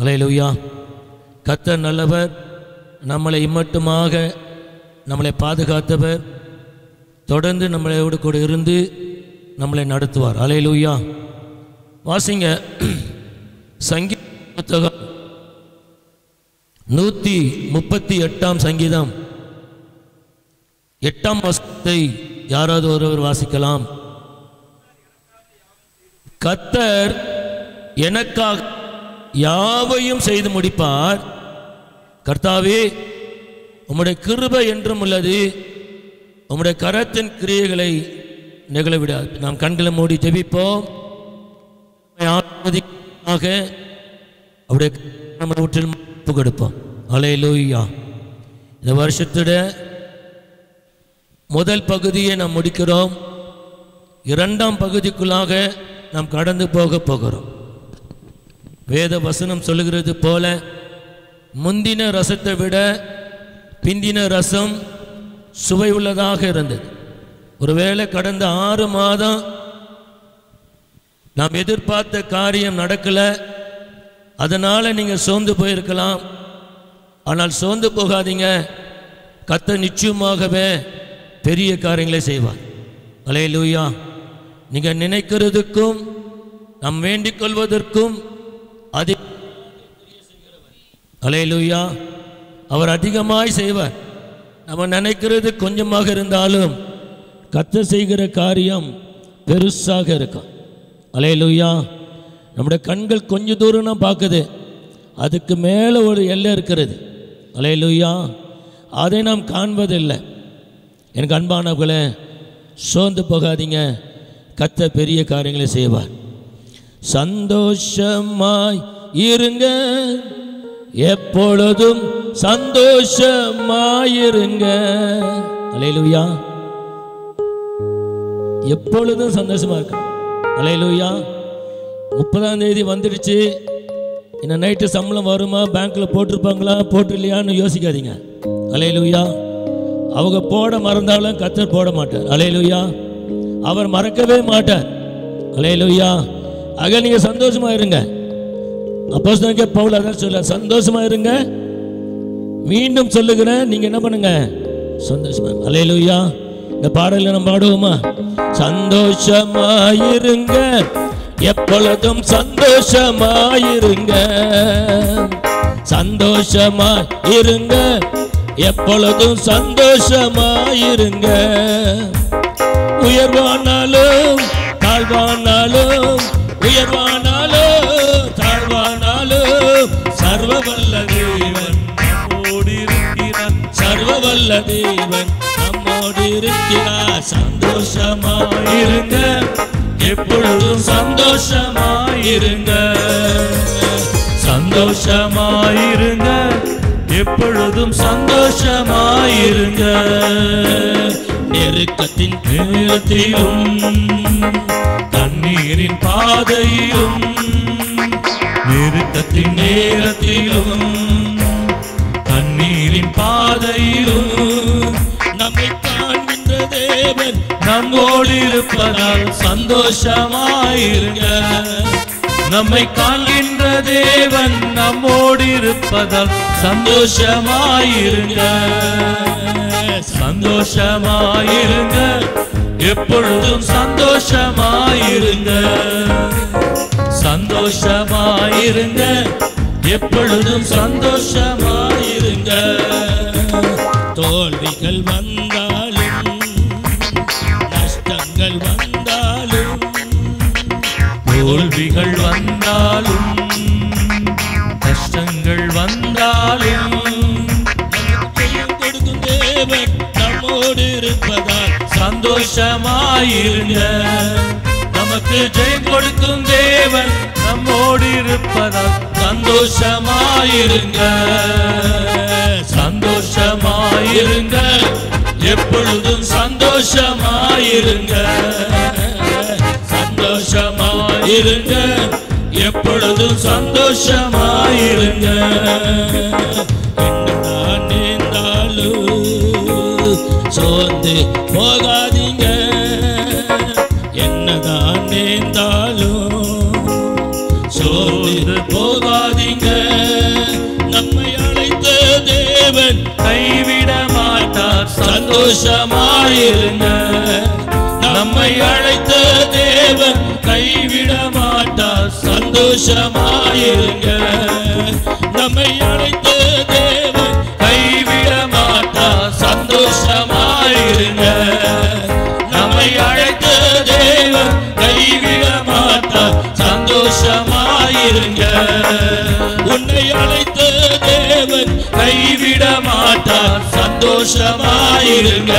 அலையலுயா. கத்தர் நல்லவர் நம்மளை இம்மட்டுமாக நம்மளை பாதுகாத்தவர் தொடர்ந்து நம்மளோடு கூட இருந்து நம்மளை நடத்துவார். அலையலுயா. வாசிங்க. சங்கீத புத்தகம் நூற்றி முப்பத்தி எட்டாம் சங்கீதம். எட்டாம் வசத்தை யாராவது ஒருவர் வாசிக்கலாம். கத்தர் எனக்காக யாவையும் செய்து முடிப்பார். கர்த்தாவே உம்முடைய கிருபை என்றும் உள்ளது. உம்முடைய கரத்தின் கிரியைகளை நிகழவிடாது. நாம் கண்களை மூடி ஜெபிப்போம். ஆக அவருடைய நம்ம வீட்டில் ஒப்பு கொடுப்போம். அலையலூயா இந்த வருஷத்தோட முதல் பகுதியை நாம் முடிக்கிறோம். இரண்டாம் பகுதிக்குள்ளாக நாம் கடந்து போக போகிறோம். வேத வசனம் சொல்லுகிறது போல முந்தின ரசத்தை விட பிந்தின ரசம் சுவை உள்ளதாக இருந்தது. ஒருவேளை கடந்த ஆறு மாதம் நாம் எதிர்பார்த்த காரியம் நடக்கல அதனால் நீங்கள் சோர்ந்து போயிருக்கலாம். ஆனால் சோர்ந்து போகாதீங்க கத்த நிச்சயமாகவே பெரிய காரியங்களை செய்வார். அலையலூயா. நீங்கள் நினைக்கிறதுக்கும் நாம் வேண்டிக் கொள்வதற்கும் அதி அலையலூயா. அவர் அதிகமாய் செய்வார். நம்ம நினைக்கிறது கொஞ்சமாக இருந்தாலும் கத்த செய்கிற காரியம் பெருசாக இருக்கும். அலையலூயா. நம்முடைய கண்கள் கொஞ்ச தூரம் தான் பார்க்குது. அதுக்கு மேலே ஒரு எல்லை இருக்கிறது. அலையலூயா. அதை நாம் காண்பதில்லை. எனக்கு அன்பானவர்களே சோர்ந்து போகாதீங்க. கத்த பெரிய காரியங்களை செய்வார். சந்தோஷமாய் இருங்க. எப்பொழுதும் சந்தோஷமாயிருங்க. அலையலுயா. எப்பொழுதும் சந்தோஷமா இருக்க. அலையலுயா. முப்பதாம் தேதி வந்துடுச்சு. என்ன நைட்டு சம்பளம் வருமா? பேங்க்ல போட்டிருப்பாங்களா? போட்டிருலையான்னு யோசிக்காதீங்க. அலையலுயா. அவங்க போட மறந்தாலும் கத்தர் போட மாட்டார். அலையலுயா. அவர் மறக்கவே மாட்டார். அலையலுயா. ஆக நீங்க சந்தோஷமா இருங்க. அப்போ பவுல் அதான் சொல்ல சந்தோஷமா இருங்க. மீண்டும் சொல்லுகிறேன் நீங்க என்ன பண்ணுங்க? சந்தோஷமா அலையலூயா இந்த பாடல நம்ம பாடுவோமா? சந்தோஷமாயிருங்க. எப்பொழுதும் சந்தோஷமாயிருங்க. சந்தோஷமாயிருங்க. எப்பொழுதும் சந்தோஷமாயிருங்க. உயர்வானாலும் தாழ்வானாலும் உயர்வானாலோ தாழ்வானாலோ சர்வ வல்ல தேவன் நம்மோடு இருக்கிறார் சர்வ வல்ல தேவன் நம்மோடு இருக்கிறார் சந்தோஷமாயிருங்க. எப்பொழுதும் சந்தோஷமாயிருங்க. சந்தோஷமாயிருங்க. எப்பொழுதும் சந்தோஷமாயிருங்க. நெருக்கத்தின் நேரத்திலும் தண்ணீரின் பாதையிலும் நெருக்கத்தின் நேரத்திலும் தண்ணீரின் பாதையிலும் நம்மை காண்கின்ற தேவன் நம்மோடு இருப்பதால் சந்தோஷமாயிருங்க. நம்மை காண்கின்ற தேவன் நம்மோடு இருப்பதால் சந்தோஷமாயிருங்க. சந்தோஷமாயிருங்க. எப்பொழுதும் சந்தோஷமாயிருங்க. சந்தோஷமாயிருங்க. எப்பொழுதும் சந்தோஷமாயிருங்க. தோல்விகள் வந்தாலும் நஷ்டங்கள் வந்தாலும் தோல்விகள் வந்தாலும் சந்தோஷமாயிருங்க நமக்கு ஜெயம் கொடுக்கும் தேவன் நம்மோடு இருப்பதால் சந்தோஷமாயிருங்க. சந்தோஷமாயிருங்க. எப்பொழுதும் சந்தோஷமாயிருங்க. சந்தோஷமாயிருங்க. எப்பொழுதும் சந்தோஷமாயிருங்க. விட்டு போகாதீங்க என்னதான் நேர்ந்தாலும் சோர்ந்து போகாதீங்க. நம்மை அழைத்த தேவன் கைவிட மாட்டார். சந்தோஷமாயிருங்க. நம்மை அழைத்த தேவன் கைவிட மாட்டார். சந்தோஷமாயிருங்க. நம்மை அழை சந்தோஷமாயிருங்க உன்னை அழைத்த தேவன் கைவிட மாட்டார். சந்தோஷமாயிருங்க.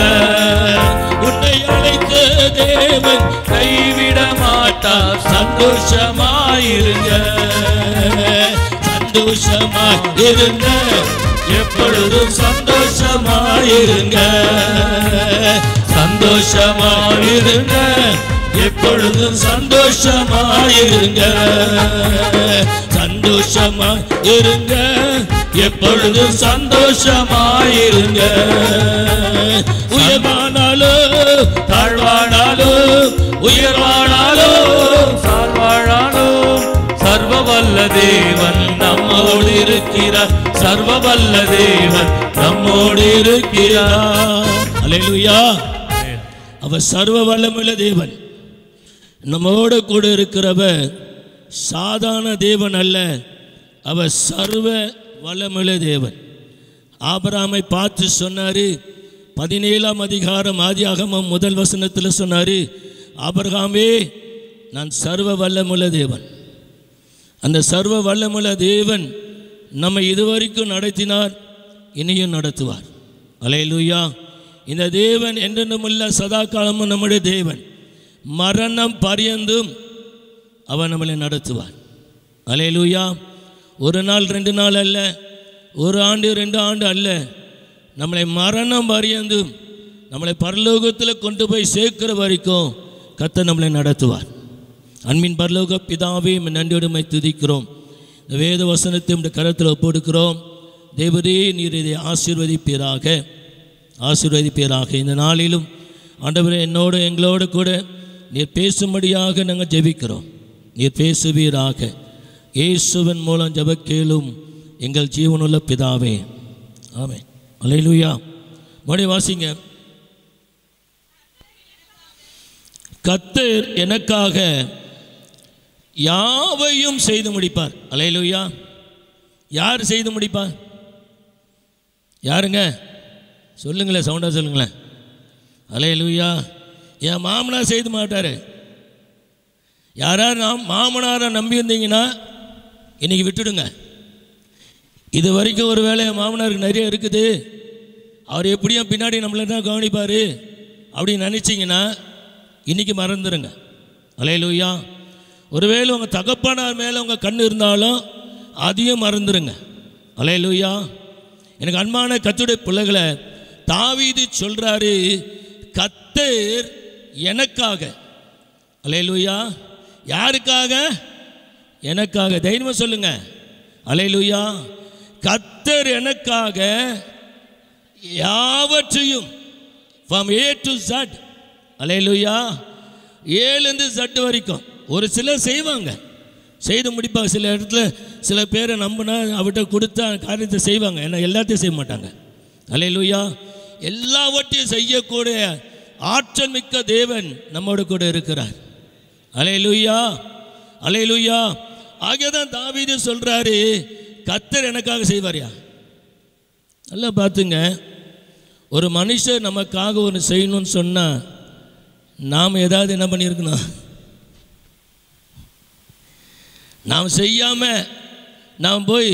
உன்னை அழைத்த தேவன் கைவிட மாட்டார். சந்தோஷமாயிருங்க. சந்தோஷமாயிருங்க. எப்பொழுதும் சந்தோஷமாயிருங்க. சந்தோஷமாயிருங்க. எப்பொழுதும் சந்தோஷமாயிருங்க. சந்தோஷமா இருங்க. எப்பொழுதும் சந்தோஷமாயிருங்க. உயர்வானாலோ தாழ்வானாலோ உயர்வானாலோ தாழ்வானாலோ சர்வ வல்ல தேவன் நம்மோடு இருக்கிறார் சர்வ வல்ல தேவன் நம்மோடு இருக்கிறார் அல்லேலூயா அவர் சர்வ வல்லமுள்ள தேவன். நம்மோடு கூட இருக்கிறவர் சாதாரண தேவன் அல்ல. அவர் சர்வ வளமுள்ள தேவன். ஆபராமை பார்த்து சொன்னார் பதினேழாம் அதிகாரம் ஆதியாகமம் முதல் வசனத்தில் சொன்னார் ஆபர்காமே நான் சர்வ வல்லமுள்ள தேவன். அந்த சர்வ வல்லமுள்ள தேவன் நம்மை இதுவரைக்கும் நடத்தினார் இனியும் நடத்துவார். அலையலூயா. இந்த தேவன் என்றென்றுமுள்ள சதா காலமும் நம்முடைய தேவன். மரணம் பரியந்தும் அவன் நம்மளை நடத்துவான். அலையலூயா. ஒரு நாள் ரெண்டு நாள் அல்ல. ஒரு ஆண்டு ரெண்டு ஆண்டு அல்ல. நம்மளை மரணம் பரியந்தும் நம்மளை பரலோகத்தில் கொண்டு போய் சேர்க்கிற வரைக்கும் கத்த நம்மளை நடத்துவார். அன்பின் பரலோக பிதாவே உம்மை துதிக்கிறோம். இந்த வேத வசனத்தை இந்த கரத்தில் ஒப்படுக்கிறோம் தேவரே நீர் இதை ஆசீர்வதிப்பீராக. ஆசீர்வதிப்பீராக. இந்த நாளிலும் ஆண்டவரே என்னோடு எங்களோடு கூட நீர் பேசும்படியாக நாங்கள் ஜெபிக்கிறோம். நீர் பேசுவீராக. இயேசுவின் மூலம் ஜெப கேளும் எங்கள் ஜீவனுள்ள பிதாவே. ஆமே அலையிலுயா மொழி வாசிங்க. கத்தர் எனக்காக யாவையும் செய்து முடிப்பார். அலையிலுயா யார் செய்து முடிப்பார்? யாருங்க? சொல்லுங்களேன் சவுண்டாக சொல்லுங்களேன். அலையிலுயா என் மாமனார் செய்து மாட்டார். யாராவது நாம் மாமனாரை நம்பி வந்தீங்கன்னா இன்னைக்கு விட்டுடுங்க. இது வரைக்கும் ஒரு வேலை என் மாமனாருக்கு நிறைய இருக்குது. அவர் எப்படியும் பின்னாடி நம்மளை தான் கவனிப்பார் அப்படின்னு நினச்சிங்கன்னா இன்னைக்கு மறந்துடுங்க அலையலூயா. ஒருவேளை உங்கள் தகப்பனார் மேலே உங்கள் கண் இருந்தாலும் அதையும் மறந்துடுங்க அலையலூயா. எனக்கு அன்பான கத்துடைய பிள்ளைகளை தாவீது சொல்கிறாரு கத்தர் எனக்காக. அலையலூயா. யாருக்காக? எனக்காக. தைரியமாக சொல்லுங்க. அலையலூயா. கத்தர் எனக்காக யாவற்றையும் from A to Z hallelujah. ஏழுந்து Z வரைக்கும். ஒரு சிலர் செய்வாங்க. செய்து முடிப்பாங்க. சில இடத்துல சில பேரை நம்பினா அவர்கிட்ட கொடுத்தா காரியத்தை செய்வாங்க. ஏன்னா எல்லாத்தையும் செய்ய மாட்டாங்க. அலையலூயா. எல்லாவற்றையும் செய்யக்கூடிய ஆற்றல் மிக்க தேவன் நம்மோடு கூட இருக்கிறார். அலையலூயா அலையலூயா. ஆகிய தான் தாவீது சொல்கிறாரு கத்தர் எனக்காக செய்வாரியா? நல்லா பார்த்துங்க. ஒரு மனுஷர் நமக்காக ஒன்று செய்யணும்னு சொன்னால் நாம் ஏதாவது என்ன பண்ணியிருக்கணும்? நாம் செய்யாமல் நாம் போய்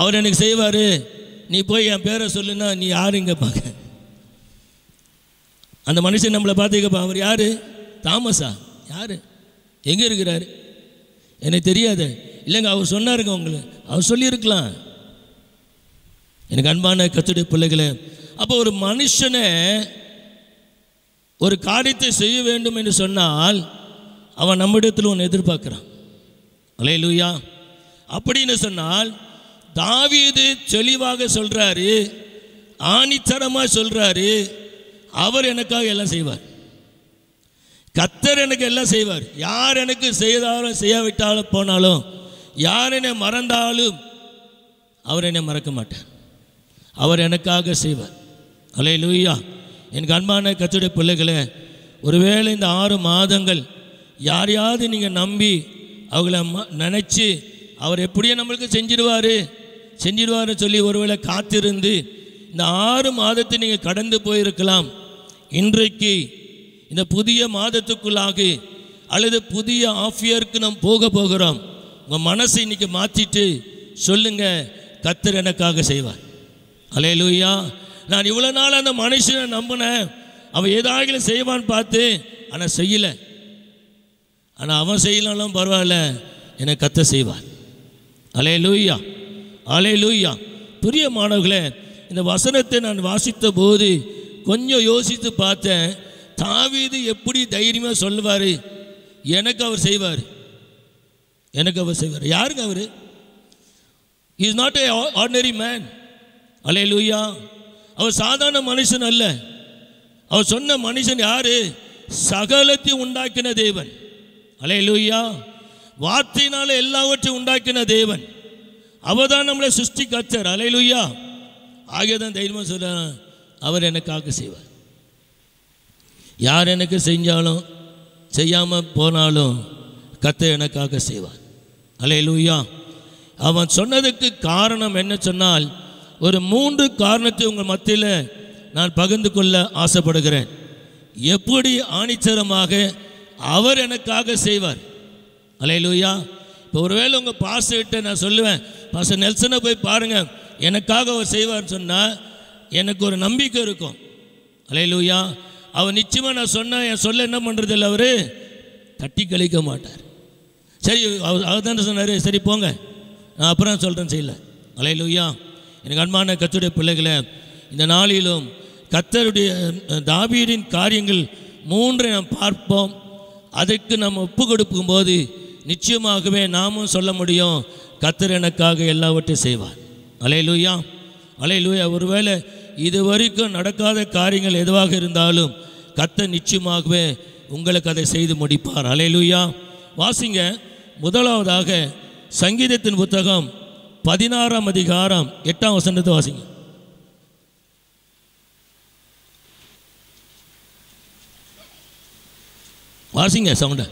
அவர் எனக்கு செய்வார். நீ போய் என் பேரை சொல்லுன்னா நீ யாருங்க பார்க்க அந்த மனுஷன் நம்மளை பார்த்துக்கப்பா அவர் யார்? தாமஸா. யார்? எங்கே இருக்கிறாரு? எனக்கு தெரியாது. இல்லைங்க அவர் சொன்னாருங்க உங்களுக்கு அவர் சொல்லியிருக்கலாம். எனக்கு அன்பான கத்துடைய பிள்ளைகளே அப்போ ஒரு மனுஷனை ஒரு காரியத்தை செய்ய வேண்டும் என்று சொன்னால் அவன் நம்மிடத்தில் ஒன்று எதிர்பார்க்குறான். அலே லூயா அப்படின்னு சொன்னால் தாவீது தெளிவாக சொல்கிறாரு ஆணித்தரமாக சொல்கிறாரு அவர் எனக்காக எல்லாம் செய்வார். கத்தர் எனக்கு எல்லாம் செய்வார். யார் எனக்கு செய்தாலும் செய்யாவிட்டாலும் போனாலும் யார் என்னை மறந்தாலும் அவர் என்னை மறக்க மாட்டார். அவர் எனக்காக செய்வார். அலே லூயா எனக்கு அன்பான கத்துடைய பிள்ளைகளே ஒருவேளை இந்த ஆறு மாதங்கள் யாரையாவது நீங்கள் நம்பி அவங்கள ம- அவர் எப்படியே நம்மளுக்கு செஞ்சிடுவார் செஞ்சிடுவார்னு சொல்லி ஒருவேளை காத்திருந்து இந்த ஆறு மாதத்தை நீங்கள் கடந்து போயிருக்கலாம். இன்றைக்கு இந்த புதிய மாதத்துக்குள்ளாக அல்லது புதிய ஆஃபியருக்கு நாம் போக போகிறோம். உங்கள் மனசை இன்னைக்கு மாற்றிட்டு சொல்லுங்க கத்தர் எனக்காக செய்வார். அலே லூயா நான் இவ்வளோ நாள் அந்த மனுஷனை நம்பினேன். அவன் ஏதாகிலும் செய்வான்னு பார்த்து ஆனால் செய்யலை. ஆனால் அவன் செய்யலாலும் பரவாயில்ல என்னை கத்த செய்வான் அலே லூயா அலே லூயா பிரிய மாணவர்களே இந்த வசனத்தை நான் வாசித்த போது கொஞ்சம் யோசித்து பார்த்தேன். தாவீது எப்படி தைரியமாக சொல்லுவார்? எனக்கு அவர் செய்வார். எனக்கு அவர் செய்வார். யாருங்க அவர்? Is not a ordinary man hallelujah அவர் சாதாரண மனுஷன் அல்ல. அவர் சொன்ன மனுஷன் யார்? சகலத்தையும் உண்டாக்கின தேவன். அலே லூயா வார்த்தையினால எல்லாவற்றையும் உண்டாக்கின தேவன். அவர் தான் நம்மளை சிருஷ்டி கத்தர் அலை லூயா ஆகியதான் தைரியமாக சொல்ல அவர் எனக்காக செய்வார். யார் எனக்கு செஞ்சாலும் செய்யாமல் போனாலும் கத்த எனக்காக செய்வார். அலே லூயா அவன் சொன்னதுக்கு காரணம் என்ன சொன்னால் ஒரு மூன்று காரணத்தை உங்கள் மத்தியில் நான் பகிர்ந்து கொள்ள ஆசைப்படுகிறேன். எப்படி ஆணிச்சரமாக அவர் எனக்காக செய்வார். அலே லூயா இப்போ ஒருவேளை உங்கள் பாஸ்டர்கிட்ட நான் சொல்லுவேன் பாச நெல்சனை போய் பாருங்கள் எனக்காக அவர் செய்வார்னு சொன்னால் எனக்கு ஒரு நம்பிக்கை இருக்கும். அலையிலூயா. அவர் நிச்சயமாக நான் சொன்ன என் சொல்ல என்ன பண்ணுறது இல்லை அவர்? தட்டி கழிக்க மாட்டார். சரி அவர் அவர் தானே சொன்னார் சரி போங்க. நான் அப்புறம் சொல்கிறேன் செய்யல. அலையிலூயா. எனக்கு அன்பான கத்துடைய பிள்ளைகளை இந்த நாளிலும் கத்தருடைய தாபீரின் காரியங்கள் மூன்றை நாம் பார்ப்போம். அதுக்கு நம்ம ஒப்பு கொடுக்கும்போது நிச்சயமாகவே நாமும் சொல்ல முடியும் கத்தர் எனக்காக எல்லாவற்றையும் செய்வார். அலையிலூயா. அலையிலூயா லூயா ஒருவேளை இது வரைக்கும் நடக்காத காரியங்கள் எதுவாக இருந்தாலும் கத்த நிச்சயமாகவே உங்களுக்கு அதை செய்து முடிப்பார். அலே லூயா வாசிங்க. முதலாவதாக சங்கீதத்தின் புத்தகம் பதினாறாம் அதிகாரம் எட்டாம் வசனத்தை வாசிங்க. வாசிங்க சவுண்ட.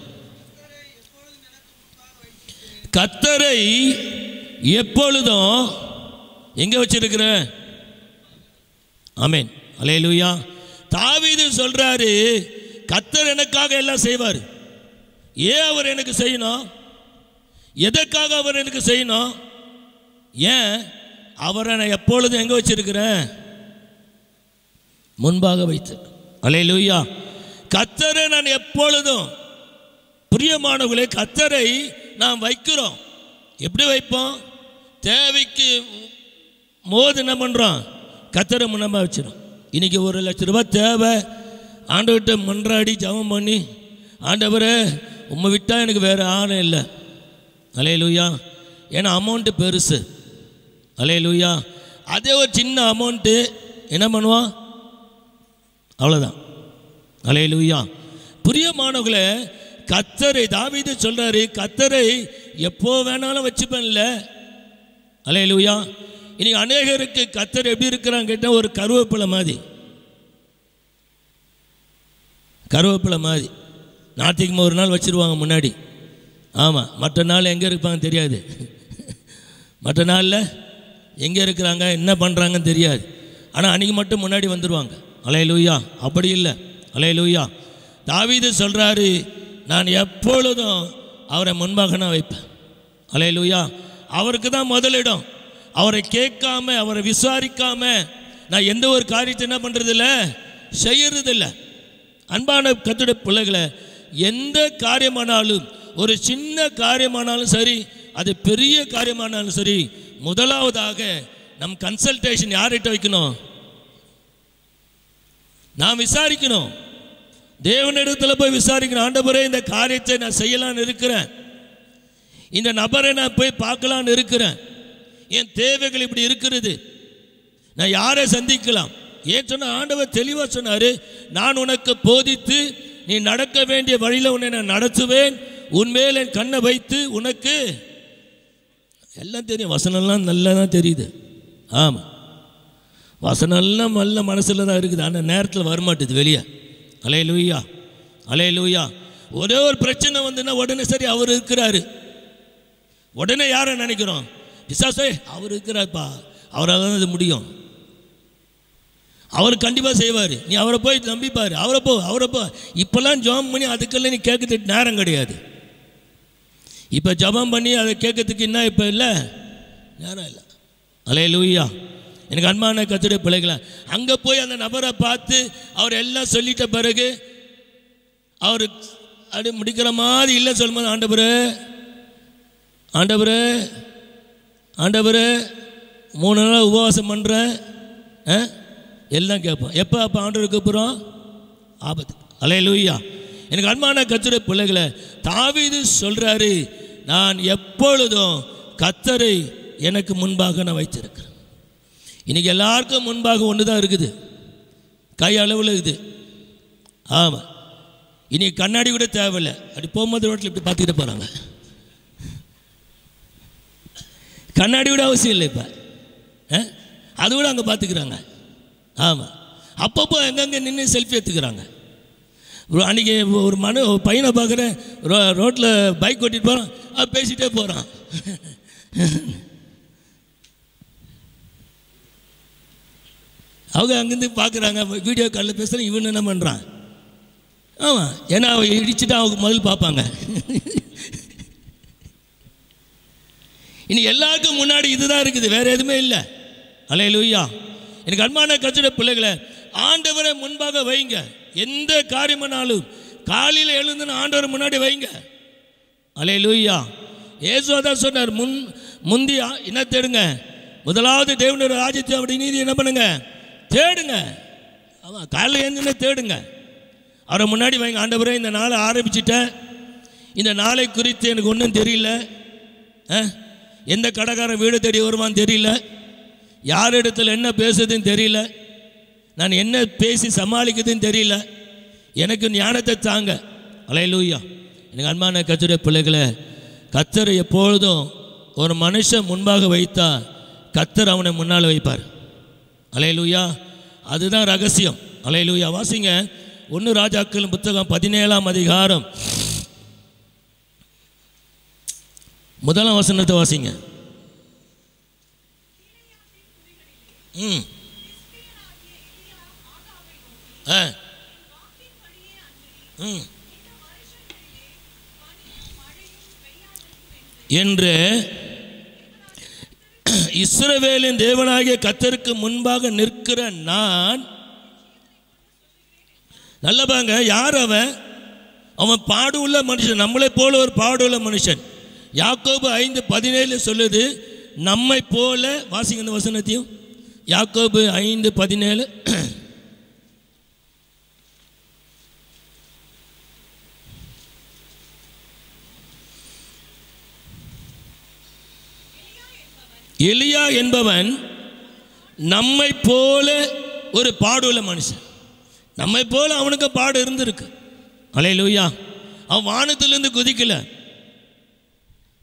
கத்தரை எப்பொழுதும் எங்க வச்சிருக்கிற? ஆமேன். அலே லூயா தாவீது சொல்கிறாரு கத்தர் எனக்காக எல்லாம் செய்வார். ஏன் அவர் எனக்கு செய்யணும்? எதற்காக அவர் எனக்கு செய்யணும்? ஏன்? அவரை நான் எப்பொழுதும் எங்கே வச்சிருக்கிறேன்? முன்பாக வைத்து. அலையிலுயா கத்தரை நான் எப்பொழுதும் பிரியமானவர்களே கத்தரை நாம் வைக்கிறோம். எப்படி வைப்போம்? தேவைக்கு மோது என்ன பண்ணுறோம் கத்தரை முன்னமாக வச்சிடும் இன்னைக்கு ஒரு லட்ச ரூபா தேவை. ஆண்டவர்கிட்ட மன்றாடி ஜபம் பண்ணி ஆண்டவரே உம்மை விட்டால் எனக்கு வேறு ஆளும் இல்லை. அலையலூயா. ஏன்னா அமௌண்ட்டு பெருசு. அலையலூயா. அதே ஒரு சின்ன அமௌண்ட்டு என்ன பண்ணுவான் அவ்வளோதான் அலையலூயா. லூயா கத்தரை தாவிது சொல்கிறாரு கத்தரை எப்போ வேணாலும் வச்சுப்பேன்ல. அலையலூயா. இனி அநேகருக்கு கத்தர் எப்படி இருக்கிறாங்க கேட்டால் ஒரு கருவேப்பிலை மாதிரி. கருவேப்பிலை மாதிரி. ஞாயிற்றுக்கிழமை ஒரு நாள் வச்சுருவாங்க முன்னாடி. ஆமாம் மற்ற நாள் எங்கே இருப்பாங்க தெரியாது. மற்ற நாளில் எங்கே இருக்கிறாங்க என்ன பண்ணுறாங்கன்னு தெரியாது. ஆனால் அன்றைக்கி மட்டும் முன்னாடி வந்துடுவாங்க அலையலூயா. அப்படி இல்லை. அலையலூயா. தாவீது சொல்கிறாரு நான் எப்பொழுதும் அவரை முன்பாக நான் வைப்பேன். அலையலூயா. அவருக்கு தான் முதலிடம். அவரை கேட்காம அவரை விசாரிக்காம நான் எந்த ஒரு காரியத்தை என்ன பண்ணுறதில்ல செய்யறதில்ல. அன்பான கத்துடைய பிள்ளைகளை எந்த காரியமானாலும் ஒரு சின்ன காரியமானாலும் சரி அது பெரிய காரியமானாலும் சரி முதலாவதாக நம் கன்சல்டேஷன் யார்கிட்ட வைக்கணும்? நான் விசாரிக்கணும். தேவனிடத்தில் போய் விசாரிக்கணும். ஆண்டவரே இந்த காரியத்தை நான் செய்யலான்னு இருக்கிறேன். இந்த நபரை நான் போய் பார்க்கலான்னு இருக்கிறேன். என் தேவைகள் இப்படி இருக்கிறது. நான் யாரை சந்திக்கலாம்? ஏன் சொன்ன ஆண்டவர் தெளிவாக சொன்னார் நான் உனக்கு போதித்து நீ நடக்க வேண்டிய வழியில் உன்னை நான் நடத்துவேன் உன்மேல் என் கண்ணை வைத்து உனக்கு எல்லாம் தெரியும். வசனம்லாம் நல்லா தான் தெரியுது. ஆமாம் வசனம்லாம் நல்ல மனசில் தான் இருக்குது. ஆனால் நேரத்தில் வரமாட்டுது வெளியே. அலே லூயா அலே லூயா ஒரே ஒரு பிரச்சனை வந்துன்னா உடனே சரி அவர் இருக்கிறாரு. உடனே யாரை நினைக்கிறோம்? பிசாசே அவர் இருக்கிறார்ப்பா அவரால் தான் இது முடியும். அவர் கண்டிப்பாக செய்வார். நீ அவரை போய் நம்பிப்பார் அவரை போ அவரை போ. இப்போல்லாம் ஜெபம் பண்ணி அதுக்கெல்லாம் நீ கேட்கறதுக்கு நேரம் கிடையாது. இப்போ ஜெபம் பண்ணி அதை கேட்கறதுக்கு என்ன இப்போ இல்லை? நேரம் இல்லை. அலைய லூயா எனக்கு அன்பான கத்துடைய பிள்ளைகளை அங்கே போய் அந்த நபரை பார்த்து அவர் எல்லாம் சொல்லிட்ட பிறகு அவர் அப்படி முடிக்கிற மாதிரி இல்லை சொல்லும்போது ஆண்டவர் ஆண்டவர் ஆண்டவர் மூணு நாள் உபவாசம் பண்ணுறேன் ஆ? எல்லாம் கேட்போம் எப்போ அப்போ ஆண்டவர் கூப்பிட்றோம்? ஆபத்து. அலே லூயா எனக்கு அன்பான கத்துடைய பிள்ளைகளை தாவிது சொல்கிறாரு நான் எப்பொழுதும் கத்தரை எனக்கு முன்பாக நான் வைத்திருக்கிறேன். இன்றைக்கி எல்லாருக்கும் முன்பாக ஒன்று தான் இருக்குது. கை அளவில் இருக்குது. ஆமாம் இன்றைக்கி கண்ணாடி கூட தேவையில்லை. அப்படி போகும்போது ரோட்டில் இப்படி பார்த்துக்கிட்டு போகிறாங்க கண்ணாடி விட அவசியம் இல்லை இப்போ. அது கூட அங்கே பார்த்துக்கிறாங்க ஆமாம் அப்பப்போ எங்கெங்கே நின்று செல்ஃபி எடுத்துக்கிறாங்க. அன்றைக்கி ஒரு மனு பையனை பார்க்குறேன் ரோ ரோட்டில் பைக் ஓட்டிகிட்டு போகிறான் அது பேசிகிட்டே போகிறான் அவங்க அங்கேருந்து பார்க்குறாங்க வீடியோ காலில் பேசுகிறேன் இவன் என்ன பண்ணுறான் ஆமாம் ஏன்னா அவன் இடிச்சுட்டு அவங்க முதல் பார்ப்பாங்க. இனி எல்லாருக்கும் முன்னாடி இதுதான் இருக்குது வேற எதுவுமே இல்லை. அலே லூயா எனக்கு அன்பான கச்சிட பிள்ளைகளை ஆண்டவரை முன்பாக வைங்க. எந்த காரியமானாலும் காலையில் எழுந்துன்னு ஆண்டவர் முன்னாடி வைங்க. அலே லூயா ஏசுவாதான் சொன்னார் முன் முந்தி என்ன தேடுங்க? முதலாவது தேவனுடைய ராஜ்யத்தை அப்படி நீதி என்ன பண்ணுங்க? தேடுங்க. ஆமாம் காலையில் எழுந்துன்னு தேடுங்க. அவரை முன்னாடி வைங்க. ஆண்டவரே இந்த நாளை ஆரம்பிச்சிட்டேன் இந்த நாளை குறித்து எனக்கு ஒன்றும் தெரியல. ஆ? எந்த கடைக்காரன் வீடு தேடி வருமான்னு தெரியல. யார் இடத்துல என்ன பேசுதுன்னு தெரியல. நான் என்ன பேசி சமாளிக்குதுன்னு தெரியல. எனக்கு ஞானத்தை தாங்க. அலையலூயா. எனக்கு அன்பான கத்துடைய பிள்ளைகளை கத்தர் எப்பொழுதும் ஒரு மனுஷன் முன்பாக வைத்தா கத்தர் அவனை முன்னால் வைப்பார். அலையலூயா. அதுதான் ரகசியம். அலையலூயா. வாசிங்க. ஒன்று ராஜாக்கள் புத்தகம் பதினேழாம் அதிகாரம். முதலாம் வசனத்தை வாசிங்க. ம். ஆ. ம். என்று இஸ்ரவேலின் தேவனாகிய கத்தருக்கு முன்பாக நிற்கிற நான் நல்ல பாங்க யார் அவன்? அவன் பாடு உள்ள மனுஷன் நம்மளை போல ஒரு பாடு உள்ள மனுஷன். யாக்கோபு ஐந்து பதினேழு சொல்லுது நம்மை போல வாசிங்க இந்த வசனத்தையும். யாக்கோபு ஐந்து பதினேழு. எலியா என்பவன் நம்மை போல ஒரு பாடுள்ள மனுஷன். நம்மை போல அவனுக்கு பாடு இருந்திருக்கு. அலையிலூயா. அவன் வானத்திலிருந்து குதிக்கலை.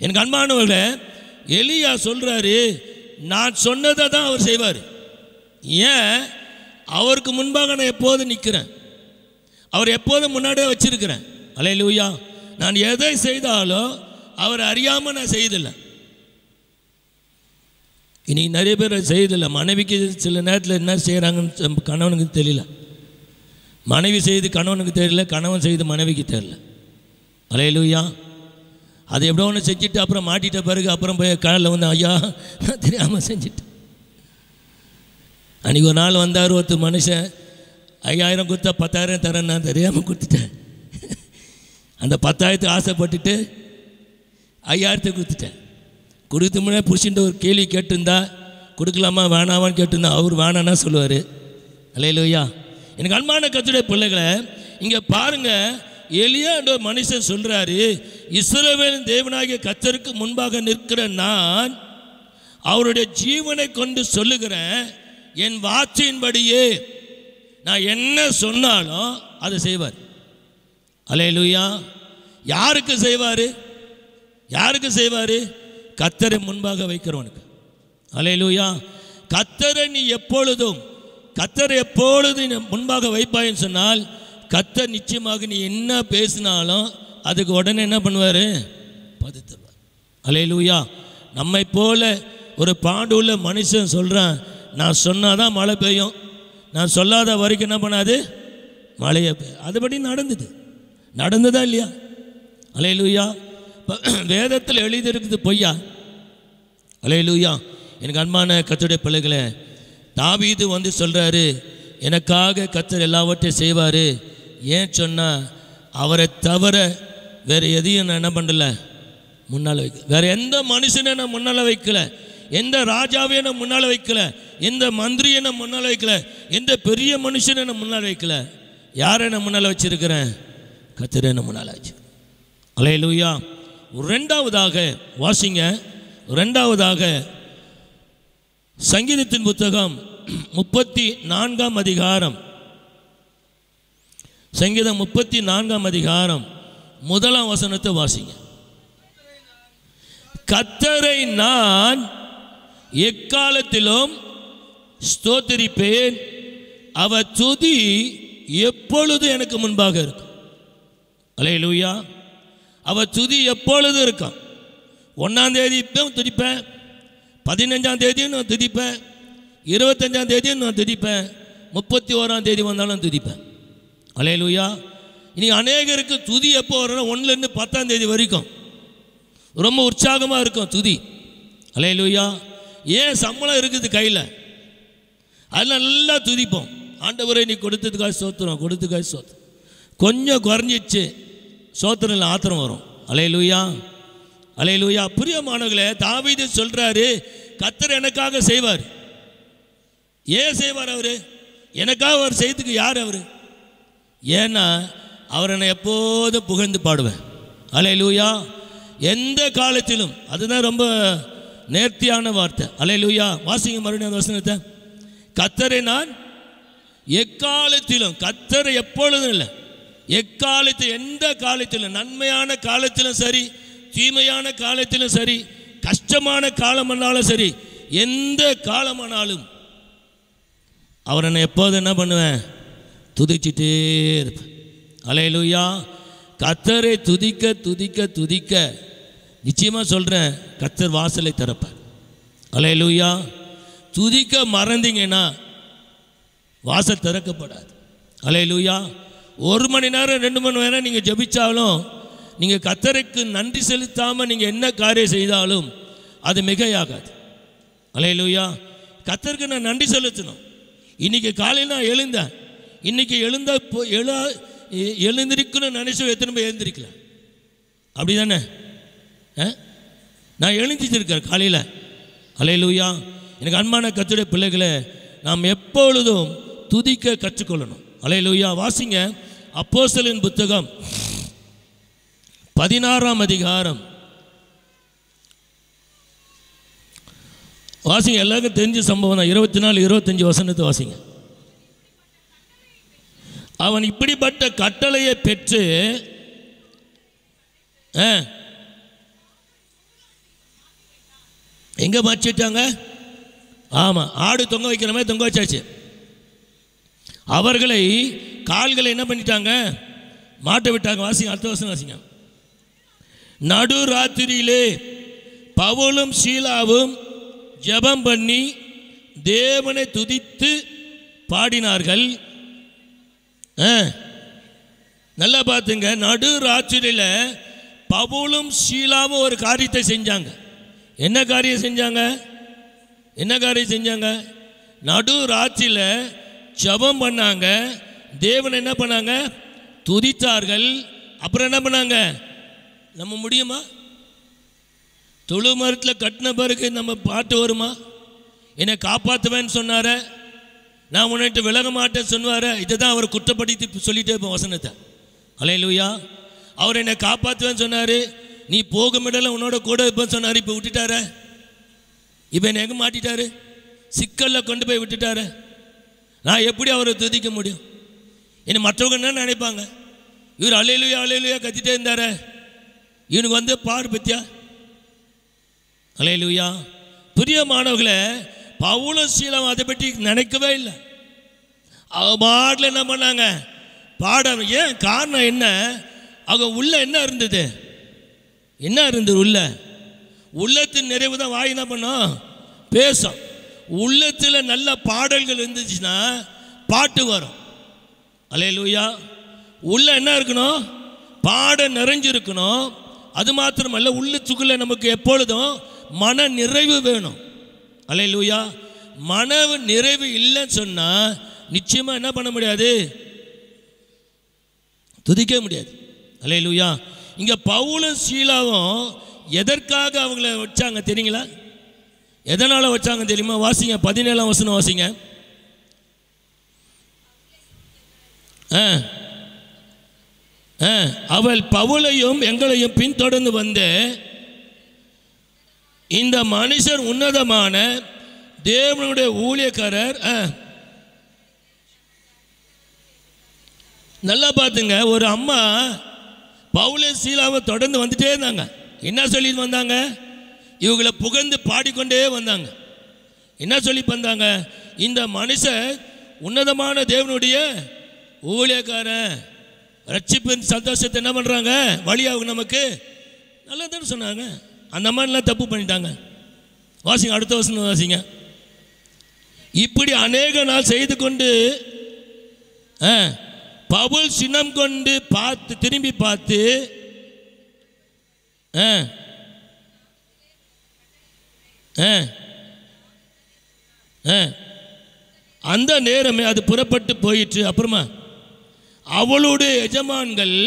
எனக்கு அன்பானவர்களே எலியா சொல்கிறாரு நான் சொன்னதை தான் அவர் செய்வார். ஏன்? அவருக்கு முன்பாக நான் எப்போதும் நிற்கிறேன் அவர் எப்போதும் முன்னாடியே வச்சிருக்கிறேன். அலையிலூயா. நான் எதை செய்தாலும் அவர் அறியாமல் நான் செய்தில்லை. இனி நிறைய பேர் அது மனைவிக்கு சில நேரத்தில் என்ன செய்கிறாங்கன்னு கணவனுக்கு தெரியல. மனைவி செய்து கணவனுக்கு தெரியல கணவன் செய்து மனைவிக்கு தெரியல. அலையலூயா. அது எப்படியோ ஒன்று செஞ்சுட்டு அப்புறம் மாட்டிட்ட பிறகு அப்புறம் போய் காலில் வந்து ஐயா தெரியாமல் செஞ்சுட்டேன். அன்றைக்கி ஒரு நாள் வந்தார் ஒருத்தர் மனுஷன் ஐயாயிரம் கொடுத்தா பத்தாயிரம் தரேன் நான் தெரியாமல் கொடுத்துட்டேன். அந்த பத்தாயிரத்துக்கு ஆசைப்பட்டுட்டு ஐயாயிரத்தை கொடுத்துட்டேன். கொடுத்து முன்னாடி புருஷன்ட்ட ஒரு கேள்வி கேட்டிருந்தா கொடுக்கலாமா வேணாமான்னு கேட்டிருந்தா அவர் வேணான்னா சொல்லுவார். அலையிலோயா. எனக்கு அன்பான கத்துடைய பிள்ளைகளை இங்கே பாருங்க எளியா என்ற மனுஷன் சொல்கிறாரு இஸ்ரவேலின் தேவனாகிய கத்தருக்கு முன்பாக நிற்கிற நான் அவருடைய ஜீவனை கொண்டு சொல்லுகிறேன். என் வார்த்தையின்படியே நான் என்ன சொன்னாலும் அதை செய்வார். அலையலூயா யாருக்கு செய்வார்? யாருக்கு செய்வார்? கத்தரை முன்பாக வைக்கிறவனுக்கு. அலையலூயா கத்தரை நீ எப்பொழுதும் கத்தரை எப்பொழுது முன்பாக வைப்பாயின்னு சொன்னால் கத்தர் நிச்சயமாக நீ என்ன பேசினாலும் அதுக்கு உடனே என்ன பண்ணுவார்? பதில் தருவார் அலையலூயா. நம்மை போல ஒரு பாண்டு உள்ள மனுஷன் சொல்கிறான் நான் சொன்னால் தான் மழை பெய்யும். நான் சொல்லாத வரைக்கும் என்ன பண்ணாது? மழையை பெய்யும் அதுபடி நடந்தது. நடந்ததா இல்லையா? அலையலூயா. இப்போ வேதத்தில் எழுதியிருக்குது பொய்யா? அலையலூயா. எனக்கு அன்பான கத்துடைய பிள்ளைகளை தாவீது வந்து சொல்கிறாரு எனக்காக கத்தர் எல்லாவற்றையும் செய்வார். ஏன் சொன்னால் அவரை தவிர வேறு எதையும் நான் என்ன பண்ணல? முன்னால் வைக்க. வேறு எந்த மனுஷனை நான் முன்னால் வைக்கல. எந்த ராஜாவையும் நான் முன்னால் வைக்கல. எந்த மந்திரியை நான் முன்னால் வைக்கல. எந்த பெரிய மனுஷனை நான் முன்னால் வைக்கல. யாரை நான் முன்னால் வச்சிருக்கிறேன்? கத்திரை நான் முன்னால் வச்சு. அலையலூயா. ரெண்டாவதாக வாசிங்க. ரெண்டாவதாக சங்கீதத்தின் புத்தகம் முப்பத்தி நான்காம் அதிகாரம். சங்கீதம் முப்பத்தி நான்காம் அதிகாரம் முதலாம் வசனத்தை வாசிங்க. கத்தரை நான் எக்காலத்திலும் ஸ்தோத்தரிப்பேன். அவர் துதி எப்பொழுது எனக்கு முன்பாக இருக்கும்? அலையலூயா. அவர் துதி எப்பொழுது இருக்கும்? ஒன்றாம் தேதி துதிப்பேன். பதினஞ்சாம் தேதியும் நான் துதிப்பேன். இருபத்தஞ்சாம் தேதியும் நான் துதிப்பேன். முப்பத்தி ஓராம் தேதி வந்தாலும் துதிப்பேன். அலையலூயா. இனி அநேகருக்கு துதி எப்போ வரணும் ஒன்றுலேருந்து பத்தாம் தேதி வரைக்கும். ரொம்ப உற்சாகமாக இருக்கும் துதி. அலையலூயா. ஏன் சம்பளம் இருக்குது கையில்? அதில் நல்லா துதிப்போம். ஆண்டவரை நீ கொடுத்ததுக்காக சோத்துறோம் கொடுத்ததுக்காக சோத்து கொஞ்சம் குறைஞ்சிச்சு. சோத்துறதுல ஆத்திரம் வரும். அலையலூயா. அலையலூயா. பிரியமானவர்களே தாவீது சொல்கிறாரு கத்தர் எனக்காக செய்வார். ஏன் செய்வார் அவர்? எனக்காக அவர் செய்யறதுக்கு யார் அவர்? ஏன்னா அவரை நான் எப்போதும் புகழ்ந்து பாடுவேன் அலை லூயா எந்த காலத்திலும் அதுதான் ரொம்ப நேர்த்தியான வார்த்தை. அலை லூயா வாசிங்க மறுபடியும் அந்த வசனத்தை. கத்தரை நான் எக்காலத்திலும் கத்தரை எப்பொழுதும் இல்லை. எக்காலத்தில் எந்த காலத்திலும் நன்மையான காலத்திலும் சரி தீமையான காலத்திலும் சரி கஷ்டமான காலமானாலும் சரி எந்த காலமானாலும் அவரை நான் எப்போது என்ன பண்ணுவேன்? துதிச்சிட்டே இருப்பேன் அலையலுயா. கத்தரை துதிக்க துதிக்க துதிக்க. நிச்சயமாக சொல்கிறேன் கத்தர் வாசலை திறப்பேன் அலையலுயா. துதிக்க மறந்தீங்கன்னா வாசல் திறக்கப்படாது. அலையலுயா. ஒரு மணி நேரம் ரெண்டு மணி நேரம் நீங்கள் ஜெபிச்சாலும் நீங்கள் கத்தருக்கு நன்றி செலுத்தாமல் நீங்கள் என்ன காரியம் செய்தாலும் அது மிகையாகாது. அலையலுயா. கத்தருக்கு நான் நன்றி செலுத்தணும். இன்னைக்கு காலையில் நான் எழுந்தேன். இன்னைக்கு எழுந்த எழு எ- எழுந்திருக்கணும்னு நினைச்சு எத்தனை பேர் எழுந்திருக்கல அப்படி தானே நான் எழுந்திருச்சிருக்கேன் காலையில். அலையிலூயா எனக்கு அன்பான கத்துடைய பிள்ளைகளை நாம் எப்பொழுதும் துதிக்க கற்றுக்கொள்ளணும். அலையிலூயா வாசிங்க. அப்போசலின் புத்தகம் பதினாறாம் அதிகாரம். வாசிங்க எல்லாருக்கும் தெரிஞ்ச சம்பவம் தான். இருபத்தி நாலு இருபத்தஞ்சு வசனத்தை வாசிங்க. அவன் இப்படிப்பட்ட கட்டளையை பெற்று ஆ, எங்க மச்சிட்டாங்க ஆமாம் ஆடு தொங்க வைக்கிற மாதிரி தொங்க வச்சாச்சு. அவர்களை கால்களை என்ன பண்ணிட்டாங்க? மாட்ட விட்டாங்க வாசிங்க அடுத்த வருஷம் வாசிங்க. நடு ராத்திரியிலே பவுலும் ஷீலாவும் ஜெபம் பண்ணி தேவனை துதித்து பாடினார்கள். நல்லா பார்த்துங்க. நடு ராத்திரியில் பவுலும் சீலாவும் ஒரு காரியத்தை செஞ்சாங்க. என்ன காரியம் செஞ்சாங்க? என்ன காரியம் செஞ்சாங்க? நடு ராத்திரியில் ஜெபம் பண்ணாங்க. தேவன் என்ன பண்ணாங்க? துதித்தார்கள். அப்புறம் என்ன பண்ணாங்க? நம்ம முடியுமா? தொழு மரத்தில் கட்டின பிறகு நம்ம பாட்டு வருமா? என்னை காப்பாற்றுவேன்னு சொன்னார. நான் உன்னிட்டு விலக மாட்டேன் சொன்னார இதை தான் அவர் குற்றப்படுத்தி சொல்லிட்டே இருப்போம் வசனத்தை. அலையலூயா அவர் என்னை காப்பாற்றுவேன்னு சொன்னார். நீ போகும் இடம்ல உன்னோட கூட இருப்பேன்னு சொன்னார். இப்போ விட்டுட்டார. இப்போ என்னை எங்கே மாட்டிட்டாரு? சிக்கலில் கொண்டு போய் விட்டுட்டாரு. நான் எப்படி அவரை துதிக்க முடியும்? என்னை மற்றவங்க என்ன நினைப்பாங்க? இவர் அலையிலுயா அலையிலுயா கத்திட்டே இருந்தார. இவனுக்கு வந்து பார் பத்தியா? அலையிலுயா பிரியமானவர்களை பவுல சீலம் அதை பற்றி நினைக்கவே இல்லை. அவங்க பாட்டில் என்ன பண்ணாங்க? பாட ஏன் காரணம் என்ன? அவங்க உள்ள என்ன இருந்தது? என்ன இருந்தது உள்ள? உள்ளத்தின் நிறைவு தான் வாய் என்ன பண்ணும்? பேசும். உள்ளத்தில் நல்ல பாடல்கள் இருந்துச்சுன்னா பாட்டு வரும். அலையலூயா உள்ள என்ன இருக்கணும்? பாட நிறைஞ்சிருக்கணும். அது மாத்திரமல்ல உள்ளத்துக்குள்ள நமக்கு எப்பொழுதும் மன நிறைவு வேணும். அலையலூயா. மனவு நிறைவு இல்லைன்னு சொன்னால் நிச்சயமாக என்ன பண்ண முடியாது? துதிக்க முடியாது. அலையலூயா. இங்கே பவுலும் சீலாவும் எதற்காக அவங்கள வச்சாங்க தெரியுங்களா? எதனால் வச்சாங்க தெரியுமா? வாசிங்க பதினேழாம் வசனம் வாசிங்க. ஆ. ஆ, அவள் பவுலையும் எங்களையும் பின்தொடர்ந்து வந்து இந்த மனுஷர் உன்னதமான தேவனுடைய ஊழியக்காரர் ஆ. நல்லா பார்த்துங்க ஒரு அம்மா பவுல சீலாவை தொடர்ந்து வந்துட்டே இருந்தாங்க. என்ன சொல்லிட்டு வந்தாங்க? இவங்களை புகழ்ந்து பாடிக்கொண்டே வந்தாங்க. என்ன சொல்லி வந்தாங்க? இந்த மனுஷன் உன்னதமான தேவனுடைய ஊழியக்காரன். ரட்சிப்பின் சந்தோஷத்தை என்ன பண்ணுறாங்க வழியாகும் நமக்கு. நல்லதுன்னு சொன்னாங்க. அந்த மாதிரிலாம் தப்பு பண்ணிட்டாங்க. வாசிங்க அடுத்த வருஷம் வாசிங்க. இப்படி அநேக நாள் செய்து கொண்டு ஆ, பவுல் சினம் கொண்டு பார்த்து திரும்பி பார்த்து ஆ, ஆ, அந்த நேரமே அது புறப்பட்டு போயிற்று. அப்புறமா அவளுடைய எஜமான்கள்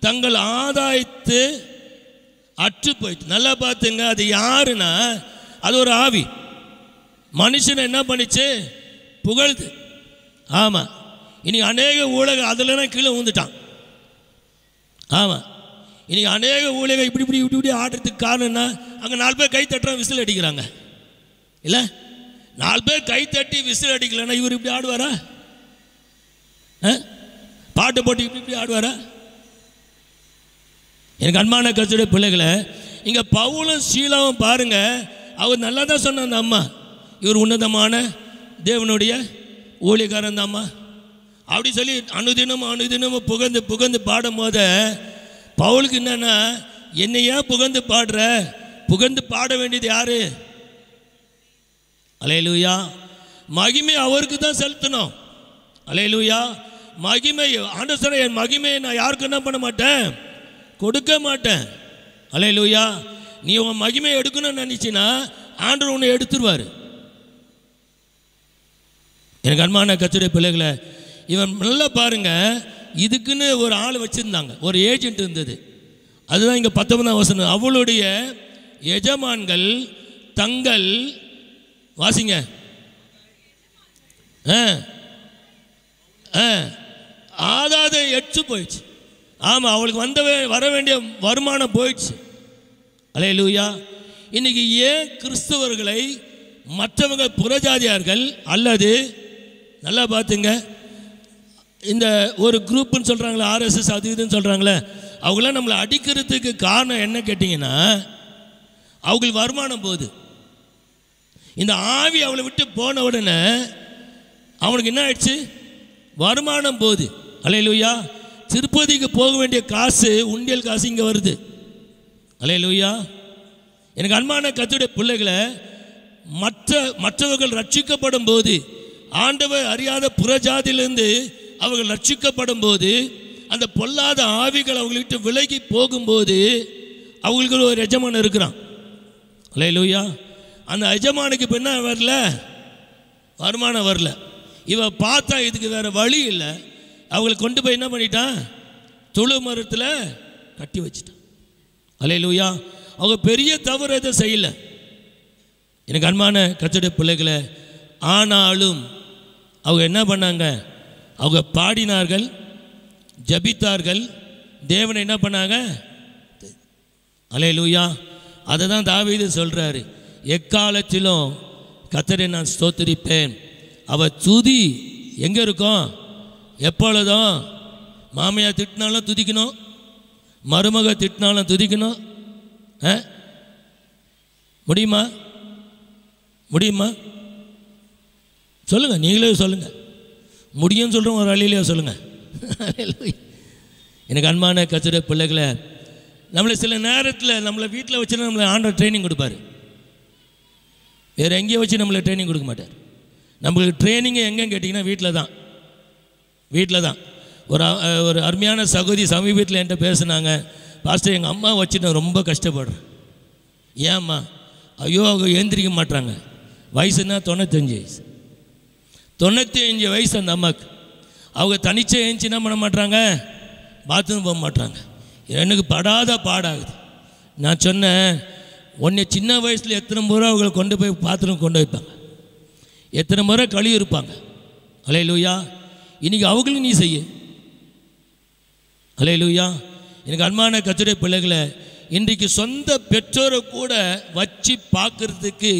தங்கள் ஆதாயத்து அற்று போயிட்டு. நல்லா பார்த்துங்க அது யாருன்னா அது ஒரு ஆவி. மனுஷனை என்ன பண்ணிச்சு? புகழ்து ஆமாம் இனி அநேக ஊழக அதில்னா கீழே விழுந்துட்டான் ஆமாம் இனி அநேக ஊழக இப்படி இப்படி இப்படி இப்படி ஆடுறதுக்கு காரணம்னா அங்கே நாலு பேர் கை தட்டுறான் விசில் அடிக்கிறாங்க. இல்லை? நாலு பேர் கை தட்டி விசில் அடிக்கலன்னா இவர் இப்படி ஆடுவாரா? ஆ? பாட்டு போட்டு இப்படி இப்படி ஆடுவாரா? எனக்கு அன்பான கருத்துடைய பிள்ளைகளை இங்கே பவுலும் சீலாவும் பாருங்கள் அவர் நல்லா தான் சொன்ன அந்த அம்மா. இவர் உன்னதமான தேவனுடைய ஊழியக்காரன் அந்த அம்மா. அப்படி சொல்லி அனுதினமும் அனுதினமும் புகழ்ந்து புகழ்ந்து பாடும் போத பவுலுக்கு என்னென்னா என்னையா புகழ்ந்து பாடுற? புகழ்ந்து பாட வேண்டியது யாரு? அலையலூயா. மகிமை அவருக்கு தான் செலுத்தணும். அலையலூயா. மகிமை ஆண்டவர் என் மகிமையை நான் யாருக்கும் என்ன பண்ண மாட்டேன். கொடுக்க மாட்டேன். அலையலூயா. நீ உன் மகிமையை எடுக்கணும்னு நினச்சின்னா ஆண்டவர் உன்னை எடுத்துருவார். எனக்கு அன்பான கத்துடைய பிள்ளைகளை இவன் நல்லா பாருங்க. இதுக்குன்னு ஒரு ஆள் வச்சுருந்தாங்க. ஒரு ஏஜென்ட் இருந்தது. அதுதான் இங்கே பத்தொன்பதாம் வசனம். அவளுடைய எஜமான்கள் தங்கள் வாசிங்க. ஆ ஆதாத எட்டு போயிடுச்சு ஆமாம் அவளுக்கு வந்த வர வேண்டிய வருமானம் போயிடுச்சு. அலே லூயா இன்னைக்கு ஏன் கிறிஸ்தவர்களை மற்றவங்க புறஜாதியார்கள் அல்லது நல்லா பார்த்துங்க இந்த ஒரு குரூப்புன்னு சொல்கிறாங்களே ஆர்எஸ்எஸ் அது இதுன்னு சொல்கிறாங்களே அவங்களாம் நம்மளை அடிக்கிறதுக்கு காரணம் என்ன கேட்டிங்கன்னா அவங்களுக்கு வருமானம் போகுது. இந்த ஆவி அவளை விட்டு போன உடனே அவனுக்கு என்ன ஆயிடுச்சு? வருமானம் போகுது. அலையிலுயா. திருப்பதிக்கு போக வேண்டிய காசு உண்டியல் காசு இங்கே வருது. அலையலூயா. எனக்கு அன்பான கத்துடைய பிள்ளைகளை மற்ற மற்றவர்கள் ரட்சிக்கப்படும் போது ஆண்டவர் அறியாத புறஜாதியிலிருந்து அவர்கள் ரட்சிக்கப்படும் போது அந்த பொல்லாத ஆவிகள் அவங்கள்ட்ட விலகி போகும்போது அவங்களுக்கு ஒரு எஜமான் இருக்கிறான். அலையலூயா. அந்த எஜமானுக்கு பின்னா வரல? வருமானம் வரல. இவ பார்த்தா இதுக்கு வேற வழி இல்லை. அவங்களை கொண்டு போய் என்ன பண்ணிட்டான்? துளு மரத்தில் கட்டி வச்சிட்டான். அலையிலூயா அவங்க பெரிய தவறு எதுவும் செய்யல. எனக்கு அன்பான கத்துடைய பிள்ளைகளை ஆனாலும் அவங்க என்ன பண்ணாங்க? அவங்க பாடினார்கள் ஜபித்தார்கள் தேவனை என்ன பண்ணாங்க? அலையலூயா அதை தான் தாவீது சொல்கிறாரு எக்காலத்திலும் கத்தரை நான் ஸ்தோத்திரிப்பேன். அவ துதி எங்கே இருக்கும்? எப்பொழுதும் மாமியார் திட்டினாலும் துதிக்கணும் மருமக திட்டினாலும் துதிக்கணும். முடியுமா? முடியுமா? சொல்லுங்க நீங்களே சொல்லுங்க. முடியும்னு சொல்கிறோம் ஒரு அழியிலையோ சொல்லுங்கள் எனக்கு அன்பான கத்துடைய பிள்ளைகளை நம்மளை சில நேரத்தில் நம்மளை வீட்டில் வச்சு நம்மளை ஆண்டவர் ட்ரைனிங் கொடுப்பாரு. வேறு எங்கேயும் வச்சு நம்மளை ட்ரைனிங் கொடுக்க மாட்டார். நம்மளுக்கு ட்ரைனிங்கு எங்கேன்னு கேட்டிங்கன்னா வீட்டில் தான் வீட்டில் தான் ஒரு ஒரு அருமையான சகோதரி சமீபத்தில் என்கிட்ட பேசுனாங்க. பாஸ்டர் எங்கள் அம்மா வச்சு நான் ரொம்ப கஷ்டப்படுறேன். ஏம்மா? ஐயோ அவங்க எழுந்திரிக்க மாட்றாங்க. வயசுன்னா தொண்ணூத்தஞ்சு வயசு. தொண்ணூற்றி அஞ்சு வயசு அந்த அம்மாவுக்கு அவங்க தனிச்சே எழுந்துச்சு என்ன பண்ண மாட்றாங்க? பாத்ரூம் போக மாட்டாங்க எனக்கு படாத பாடாகுது. நான் சொன்னேன் உன்னை சின்ன வயசில் எத்தனை முறை அவங்களை கொண்டு போய் பாத்ரூம் கொண்டு வைப்பாங்க? எத்தனை முறை கழுவி இருப்பாங்க? அலையிலூயா இன்னைக்கு அவங்களும் நீ செய்ய. அலே லூயா எனக்கு அன்பான கத்துடைய பிள்ளைகளை இன்றைக்கு சொந்த பெற்றோரை கூட வச்சு பார்க்கறதுக்கு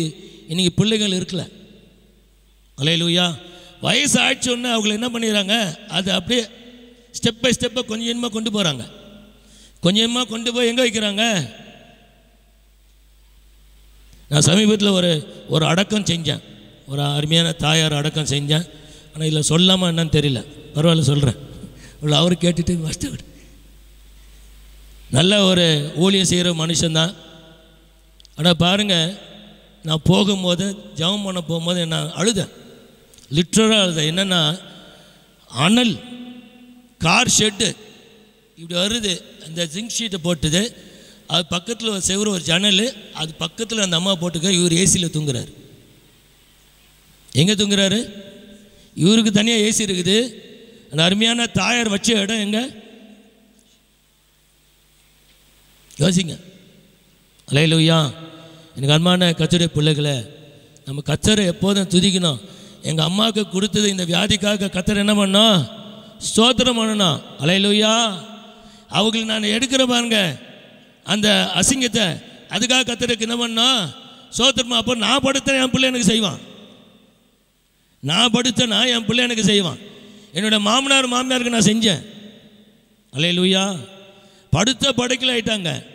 இன்னைக்கு பிள்ளைகள் இருக்கல. அலையலூயா வயசு ஆயிடுச்சு உடனே அவங்கள என்ன பண்ணிடுறாங்க? அது அப்படியே ஸ்டெப் பை ஸ்டெப்பை கொஞ்சம் கொஞ்சமாக கொண்டு போகிறாங்க கொஞ்சம் கொஞ்சமாக கொண்டு போய் எங்கே வைக்கிறாங்க? நான் சமீபத்தில் ஒரு ஒரு அடக்கம் செஞ்சேன். ஒரு அருமையான தாயார் அடக்கம் செஞ்சேன். ஆனால் இதில் சொல்லாமல் என்னன்னு தெரியல. பரவாயில்ல சொல்கிறேன் இவ்வளோ அவர் கேட்டுட்டு கஷ்டப்பட்டு நல்ல ஒரு ஊழியம் செய்கிற மனுஷன்தான். ஆனால் பாருங்கள் நான் போகும்போது ஜெபம் பண்ண போகும்போது நான் அழுதேன். லிட்ரலாக அழுதேன். என்னென்னா அனல் கார் ஷெட்டு இப்படி வருது. அந்த ஜிங்க் ஷீட்டை போட்டுது. அது பக்கத்தில் ஒரு செவுரு ஒரு ஜன்னல். அது பக்கத்தில் அந்த அம்மா போட்டுக்க இவர் ஏசியில் தூங்குறாரு. எங்கே தூங்குறாரு? இவருக்கு தனியாக ஏசி இருக்குது. அந்த அருமையான தாயார் வச்ச இடம் எங்கே? யோசிங்க. அலையிலுயா. எனக்கு அன்பான கச்சரை பிள்ளைகளை நம்ம கச்சரை எப்போதும் துதிக்கணும். எங்கள் அம்மாவுக்கு கொடுத்தது இந்த வியாதிக்காக கத்தரை என்ன பண்ணோம் ஸ்தோத்திரம் பண்ணணும் அலையிலுயா. அவங்களுக்கு நான் எடுக்கிற பாருங்க. அந்த அசிங்கத்தை அதுக்காக கத்தருக்கு என்ன பண்ணோம் சோத்திரமா அப்போ நான் படுத்த என் பிள்ளை எனக்கு செய்வான். நான் படுத்தனா என் பிள்ளை எனக்கு செய்வான். என்னோட மாமனார் மாமியாருக்கு நான் செஞ்சேன். அலையிலுயா. படுத்த படுக்கல ஆயிட்டாங்க.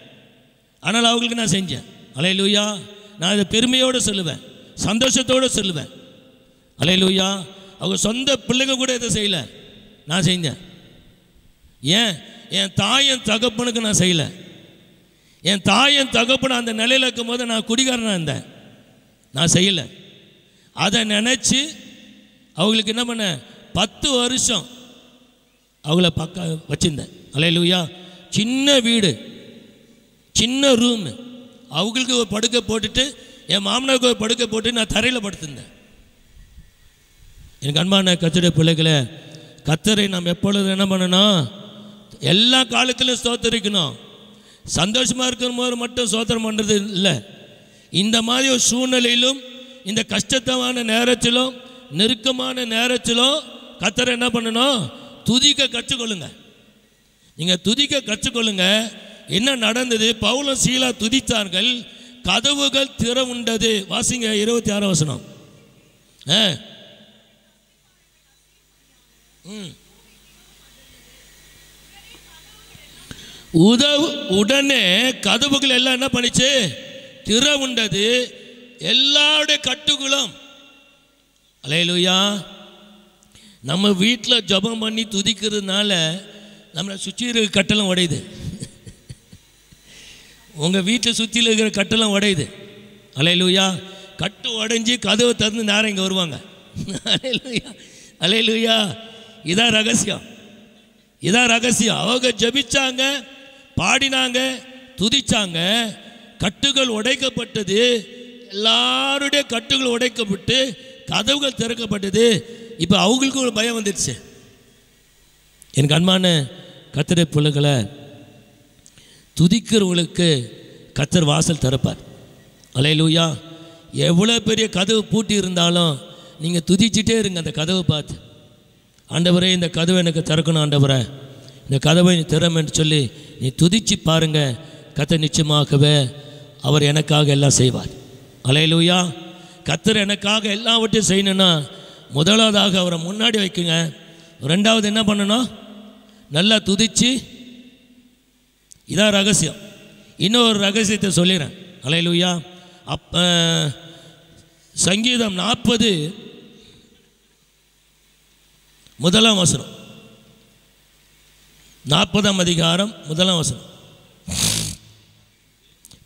ஆனால் அவங்களுக்கு நான் செஞ்சேன். அலையிலுயா. நான் இதை பெருமையோடு சொல்லுவேன். சந்தோஷத்தோடு சொல்லுவேன். அலையிலுயா. அவங்க சொந்த பிள்ளைங்க கூட இதை செய்யலை. நான் செஞ்சேன். ஏன்? என் தாயன் தகப்பனுக்கு நான் செய்யலை. என் தாயன் தகப்பன் அந்த நிலையில் இருக்கும் போது நான் குடிகாரனாக இருந்தேன். நான் செய்யலை. அதை நினச்சி அவங்களுக்கு என்ன பண்ணேன் பத்து வருஷம் அவங்கள பக்க வச்சுருந்தேன். அலையலூயா சின்ன வீடு சின்ன ரூமு அவங்களுக்கு ஒரு படுக்கை போட்டுட்டு என் மாமனாருக்கு ஒரு படுக்கை போட்டு நான் தரையில் படுத்திருந்தேன். எனக்கு அன்பான கத்துடைய பிள்ளைகளை கத்தரை நாம் எப்பொழுது என்ன பண்ணணும்? எல்லா காலத்திலும் ஸ்தோத்தரிக்கணும். சந்தோஷமாக இருக்கிற போது மட்டும் சோத்திரம் பண்ணுறது இல்லை. இந்த மாதிரி ஒரு சூழ்நிலையிலும் இந்த கஷ்டத்தமான நேரத்திலும் நெருக்கமான நேரத்திலும் கத்தரை என்ன பண்ணணும் துதிக்க கற்றுக்கொள்ளுங்க. நீங்கள் துதிக்க கற்றுக்கொள்ளுங்க. என்ன நடந்தது? பவுலம் சீலா துதித்தார்கள். கதவுகள் திறவுண்டது வாசிங்க இருபத்தி ஆறாம் வசனம். ஆ. ம். உதவு உடனே கதவுகள் எல்லாம் என்ன பண்ணிச்சு? திறவுண்டது எல்லாருடைய கட்டுகளும் அலையலுயா. நம்ம வீட்டில் ஜெபம் பண்ணி துதிக்கிறதுனால நம்மளை சுற்றி இருக்கிற கட்டளம் உடையுது. உங்கள் வீட்டில் சுற்றியில் இருக்கிற கட்டளம் உடையுது. அலையலுயா. கட்டு உடைஞ்சி கதவை திறந்து நேரம் இங்கே வருவாங்க. அலையலுயா. அலையலுயா. இதான் ரகசியம். இதான் ரகசியம். அவங்க ஜெபிச்சாங்க பாடினாங்க துதிச்சாங்க கட்டுகள் உடைக்கப்பட்டது. எல்லாருடைய கட்டுகள் உடைக்கப்பட்டு கதவுகள் திறக்கப்பட்டது. இப்போ அவங்களுக்கும் ஒரு பயம் வந்துடுச்சு. எனக்கு அன்பான கத்திரை பிள்ளைகளை துதிக்கிறவங்களுக்கு கத்தர் வாசல் திறப்பார். அலையலூயா. எவ்வளோ பெரிய கதவு பூட்டி இருந்தாலும் நீங்கள் துதிச்சிட்டே இருங்க அந்த கதவை பார்த்து. ஆண்டவரே இந்த கதவை எனக்கு திறக்கணும் ஆண்டவரை. இந்த கதவை நீ திறமென்று சொல்லி நீ துதிச்சு பாருங்க. கத்தை நிச்சயமாகவே அவர் எனக்காக எல்லாம் செய்வார். அலையலூயா. கத்தர் எனக்காக எல்லாவற்றையும் செய்யணும்னா முதலாவதாக அவரை முன்னாடி வைக்குங்க. ரெண்டாவது என்ன பண்ணணும்? நல்லா துதிச்சு இதான் ரகசியம். இன்னொரு ரகசியத்தை சொல்லிடுறேன். அலையலூயா. அப் சங்கீதம் நாற்பது. முதலாம் வசனம். நாற்பதாம் அதிகாரம் முதலாம் வசனம்.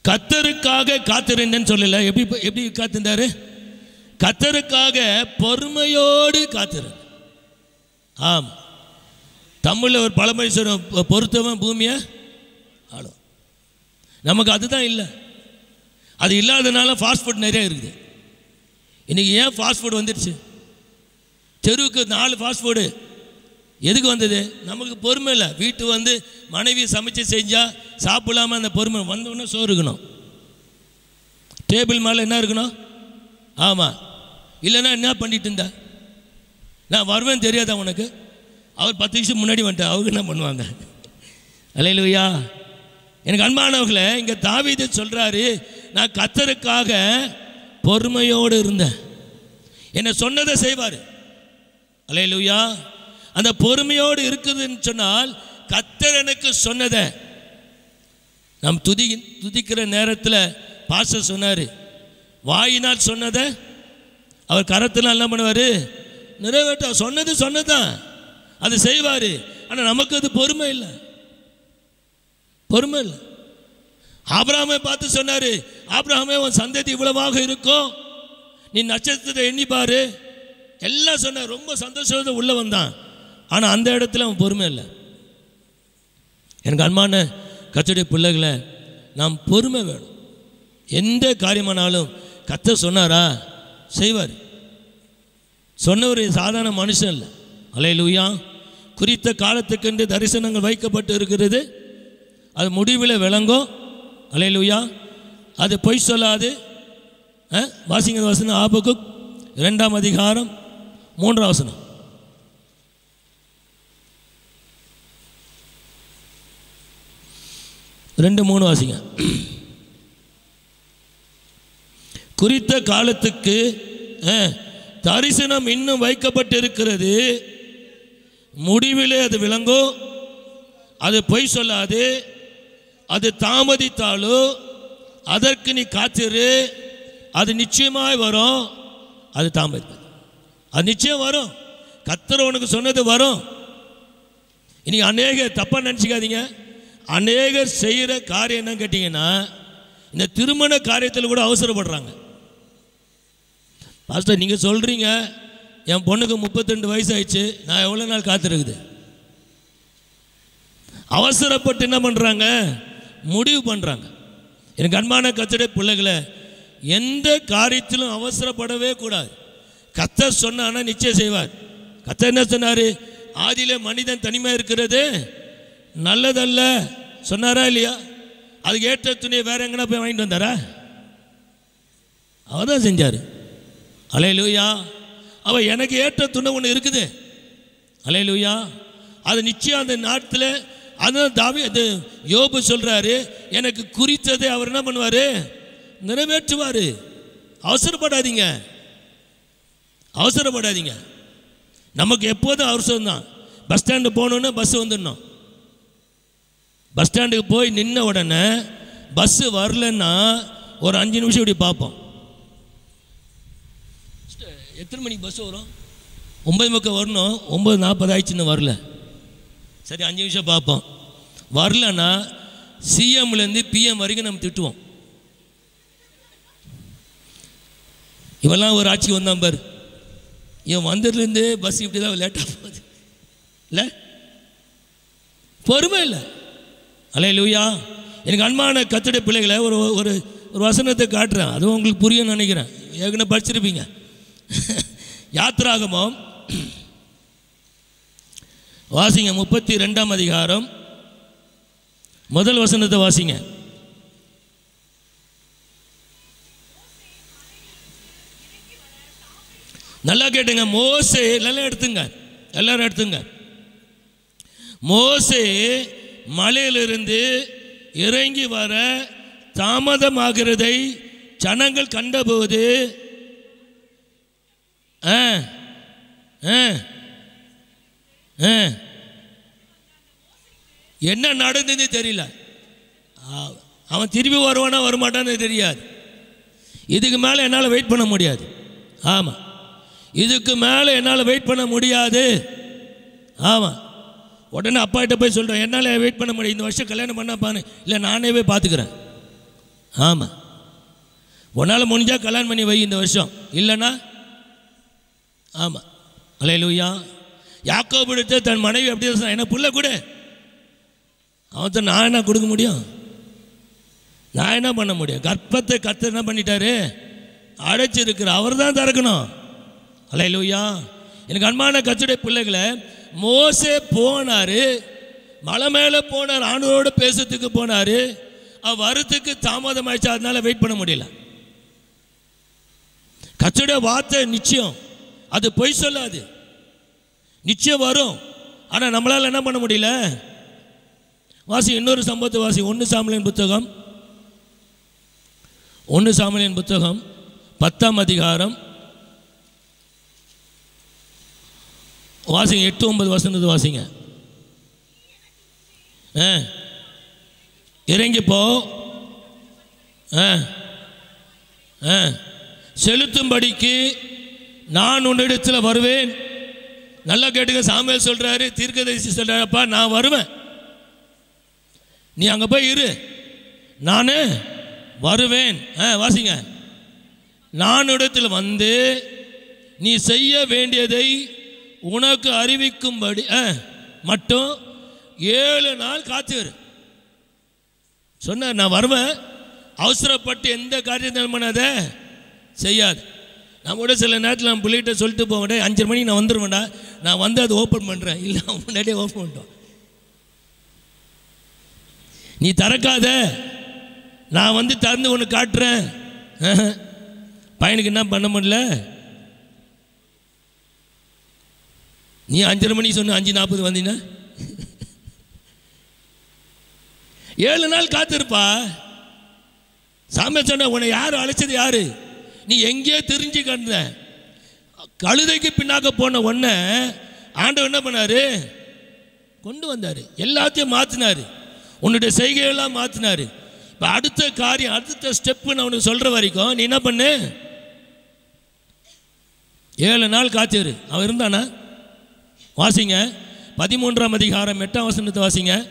கத்தருக்காக காத்திருந்தேன்னு சொல்லல. எப்படி எப்படி காத்திருந்தாரு? கத்தருக்காக பொறுமையோடு காத்திரு. ஆம். தமிழில் ஒரு பழமொழி சொல்லும் பொறுத்தவன் பூமியை? ஆளும் நமக்கு அதுதான் இல்லை. அது இல்லாதனால ஃபாஸ்ட் ஃபுட் நிறைய இருக்குது. இன்றைக்கி ஏன் ஃபாஸ்ட் ஃபுட் வந்துடுச்சு? தெருவுக்கு நாலு ஃபாஸ்ட் ஃபுட்டு எதுக்கு வந்தது? நமக்கு பொறுமை இல்லை. வீட்டு வந்து மனைவி சமைச்சு செஞ்சால் சாப்பிடாமல் அந்த பொறுமை வந்தோடனே சோறு இருக்கணும். டேபிள் மேலே என்ன இருக்கணும்? ஆமாம் இல்லைன்னா என்ன பண்ணிட்டு இருந்தா? நான் வருவேன் தெரியாதா உனக்கு? அவர் பத்து நிமிஷம் முன்னாடி வந்துட்டேன் அவங்க என்ன பண்ணுவாங்க? அலையிலுயா. எனக்கு அன்பானவர்களை இங்கே தாவீது சொல்கிறாரு நான் கத்தருக்காக பொறுமையோடு இருந்தேன். என்னை சொன்னதை செய்வார். அலையிலுயா. அந்த பொறுமையோடு இருக்குதுன்னு சொன்னால் கத்தர் எனக்கு சொன்னதை. நாம் துதி துதிக்கிற நேரத்தில் பாச சொன்னார் வாயினால் சொன்னதை அவர் கரத்தில் என்ன பண்ணுவார். நிறைவேற்ற சொன்னது சொன்னதான் அது செய்வார். ஆனால் நமக்கு அது பொறுமை இல்லை. பொறுமை இல்லை. ஆபிரகாமை பார்த்து சொன்னார் ஆப்ராமே உன் சந்ததி இவ்வளவாக இருக்கும் நீ நட்சத்திரத்தை எண்ணி பாரு. எல்லாம் சொன்ன ரொம்ப சந்தோஷத்தை உள்ள வந்தான். ஆனால் அந்த இடத்துல அவன் பொறுமை இல்லை. எனக்கு அன்பான கத்துடைய பிள்ளைகளை நாம் பொறுமை வேணும். எந்த காரியமானாலும் கத்த சொன்னாரா? செய்வார். சொன்னவர் சாதாரண மனுஷன் இல்லை அலையலூயா. குறித்த காலத்துக்கென்று தரிசனங்கள் வைக்கப்பட்டு இருக்கிறது. அது முடிவில் விளங்கும். அலையலூயா. அது பொய் சொல்லாது. ஆ? வாசிங்க வசனம் ஆபக்கு இரண்டாம் அதிகாரம் மூன்றாம் வசனம். ரெண்டு மூணு வாசிங்க. குறித்த காலத்துக்கு ஆ, தரிசனம் இன்னும் வைக்கப்பட்டிருக்கிறது. முடிவிலே அது விளங்கும் அது பொய் சொல்லாது. அது தாமதித்தாலோ? அதற்கு நீ காத்திரு. அது நிச்சயமாய் வரும். அது தாமதிப்பது. அது நிச்சயம் வரும். கத்தர் உனக்கு சொன்னது வரும். இனி அநேக தப்பாக நினச்சிக்காதீங்க. அநேகர் செய்கிற காரியம் என்னன்னு கேட்டிங்கன்னா இந்த திருமண காரியத்தில் கூட அவசரப்படுறாங்க. பாஸ்டர் நீங்கள் சொல்கிறீங்க என் பொண்ணுக்கு முப்பத்தெண்டு வயசு ஆயிடுச்சு நான் எவ்வளோ நாள் காத்திருக்குது? அவசரப்பட்டு என்ன பண்ணுறாங்க முடிவு பண்ணுறாங்க எனக்கு அன்பான கத்தடை பிள்ளைகளை எந்த காரியத்திலும் அவசரப்படவே கூடாது. கத்த சொன்னான்னா நிச்சயம் செய்வார். கத்த என்ன சொன்னார்? ஆதியிலே மனிதன் தனிமை இருக்கிறது நல்லதல்ல. சொன்னாரா இல்லையா? அதுக்கு ஏற்ற துணியை வேற எங்கன்னா போய் வாங்கிட்டு வந்தாரா? அவர் தான் செஞ்சார். அலையலூயா. அவள் எனக்கு ஏற்ற துணை ஒன்று இருக்குது. அலையலூயா. அது நிச்சயம் அந்த நாட்டில் அதுதான் தாவி அது யோபு சொல்கிறாரு எனக்கு குறித்ததை அவர் என்ன பண்ணுவார்? நிறைவேற்றுவார். அவசரப்படாதீங்க. அவசரப்படாதீங்க. நமக்கு எப்போதும் அவசரம் தான். பஸ் ஸ்டாண்டு போகணுன்னு பஸ் வந்துடணும். பஸ் ஸ்டாண்டுக்கு போய் நின்ன உடனே பஸ்ஸு வரலன்னா ஒரு அஞ்சு நிமிஷம் இப்படி பார்ப்போம். எத்தனை மணிக்கு பஸ் வரும்? ஒன்பது முக்கம் வரணும். ஒம்பது நாற்பது ஆயிடுச்சுன்னு வரல. சரி அஞ்சு நிமிஷம் பார்ப்போம். வரலன்னா சிஎம்லேருந்து பிஎம் வரைக்கும் நம்ம திட்டுவோம். இவெல்லாம் ஒரு ஆட்சி வந்தான் பாரு. இவன் வந்ததுலேருந்து பஸ் இப்படி தான் லேட்டாக போகுது. இல்லை? பொறுமை இல்லை. அலே லூயா எனக்கு அன்பான கத்தடை பிள்ளைகளை ஒரு ஒரு ஒரு வசனத்தை காட்டுறேன். அதுவும் உங்களுக்கு புரியும்னு நினைக்கிறேன். ஏற்கனவே படிச்சிருப்பீங்க. யாத்ராகமம். வாசிங்க முப்பத்தி ரெண்டாம் அதிகாரம். முதல் வசனத்தை வாசிங்க. நல்லா கேட்டுங்க மோசே நல்லா எடுத்துங்க எல்லாரும் எடுத்துங்க. மோசே மலையிலிருந்து இறங்கி வர தாமதமாகிறதை ஜனங்கள் கண்டபோது ஆ ஆ ஆ. என்ன நடந்தது தெரியல. ஆ, அவன் திரும்பி வருவானா வரமாட்டான்னு தெரியாது. இதுக்கு மேலே என்னால் வெயிட் பண்ண முடியாது. ஆமாம் இதுக்கு மேலே என்னால் வெயிட் பண்ண முடியாது. ஆமாம் உடனே அப்பா கிட்ட போய் சொல்கிறேன் என்னால் வெயிட் பண்ண முடியும் இந்த வருஷம் கல்யாணம் பண்ணப்பான்னு. இல்லை நானே போய் பார்த்துக்கிறேன் ஆமாம் உன்னால் முடிஞ்சால் கல்யாணம் பண்ணி வை இந்த வருஷம். இல்லைன்னா ஆமாம் அலையலூயா யாக்கோபிடுத்து தன் மனைவி அப்படி சொன்னான் என்ன புள்ள கூட? அவன் நான் என்ன கொடுக்க முடியும்? நான் என்ன பண்ண முடியும்? கர்ப்பத்தை கத்து என்ன பண்ணிட்டாரு? அடைச்சிருக்கிற அவர் தான் திறக்கணும். அலையலூயா எனக்கு அன்பான கச்சுடைய பிள்ளைகளை மோசே போனார். மலை மேலே போனார் ஆண்டவரோட பேசுறதுக்கு போனாரு. அவர் வரத்துக்கு தாமதம் அதனால வெயிட் பண்ண முடியல. கச்சுடைய வார்த்தை நிச்சயம். அது பொய் சொல்லாது. நிச்சயம் வரும். ஆனால் நம்மளால் என்ன பண்ண முடியல? வாசி இன்னொரு சம்பவத்தை வாசி. ஒன்று சாமலின் புத்தகம். ஒன்று சாமலின் புத்தகம். பத்தாம் அதிகாரம். வாசிங்க எட்டு ஒன்பது வசந்தது வாசிங்க. ஆ. இறங்கிப்போ. ஆ. ஆ. செலுத்தும்படிக்கு நான் உன்னிடத்தில் வருவேன். நல்லா கேட்டுக்க சாமியல் சொல்கிறாரு தீர்க்கதரிசி சொல்கிறாரப்பா நான் வருவேன். நீ அங்கே போய் இரு. நான் வருவேன். ஆ வாசிங்க. நான் இடத்தில் வந்து நீ செய்ய வேண்டியதை உனக்கு அறிவிக்கும்படி ஆ, மட்டும் ஏழு நாள் காத்துரு சொன்னார் நான் வருவேன். அவசரப்பட்டு எந்த காரியத்தையும் பண்ணாத செய்யாது. நான் கூட சில நேரத்தில் நம்ம பிள்ளைகிட்ட சொல்லிட்டு போவேன் அஞ்சரை மணிக்கு நான் வந்துடுவேன்டா நான் வந்து அதை ஓப்பன் பண்ணுறேன் இல்லை அவன் முன்னாடியே ஓப்பன் பண்ணிட்டோம் நீ திறக்காத. நான் வந்து திறந்து ஒன்று காட்டுறேன். பையனுக்கு என்ன பண்ண முடியல? நீ அஞ்சரை மணிக்கு சொன்ன அஞ்சு நாற்பது வந்தீங்கன்னா ஏழு நாள் காத்திருப்பா. சாமி சொன்ன உன்னை யார் அழைச்சது யாரு? நீ எங்கேயோ தெரிஞ்சு கண்ட கழுதைக்கு பின்னாக்க போன உடனே ஆண்டவர் என்ன பண்ணார்? கொண்டு வந்தார். எல்லாத்தையும் மாற்றினாரு உன்னுடைய செய்கையெல்லாம் மாற்றினார் இப்போ அடுத்த காரியம் அடுத்த ஸ்டெப்புன்னு அவனுக்கு உனக்கு சொல்கிற வரைக்கும் நீ என்ன பண்ணு? ஏழு நாள் காத்திரு. அவன் இருந்தானா? வாசிங்க. பதிமூன்றாம் அதிகாரம் எட்டாம் வசனத்தை வாசிங்க.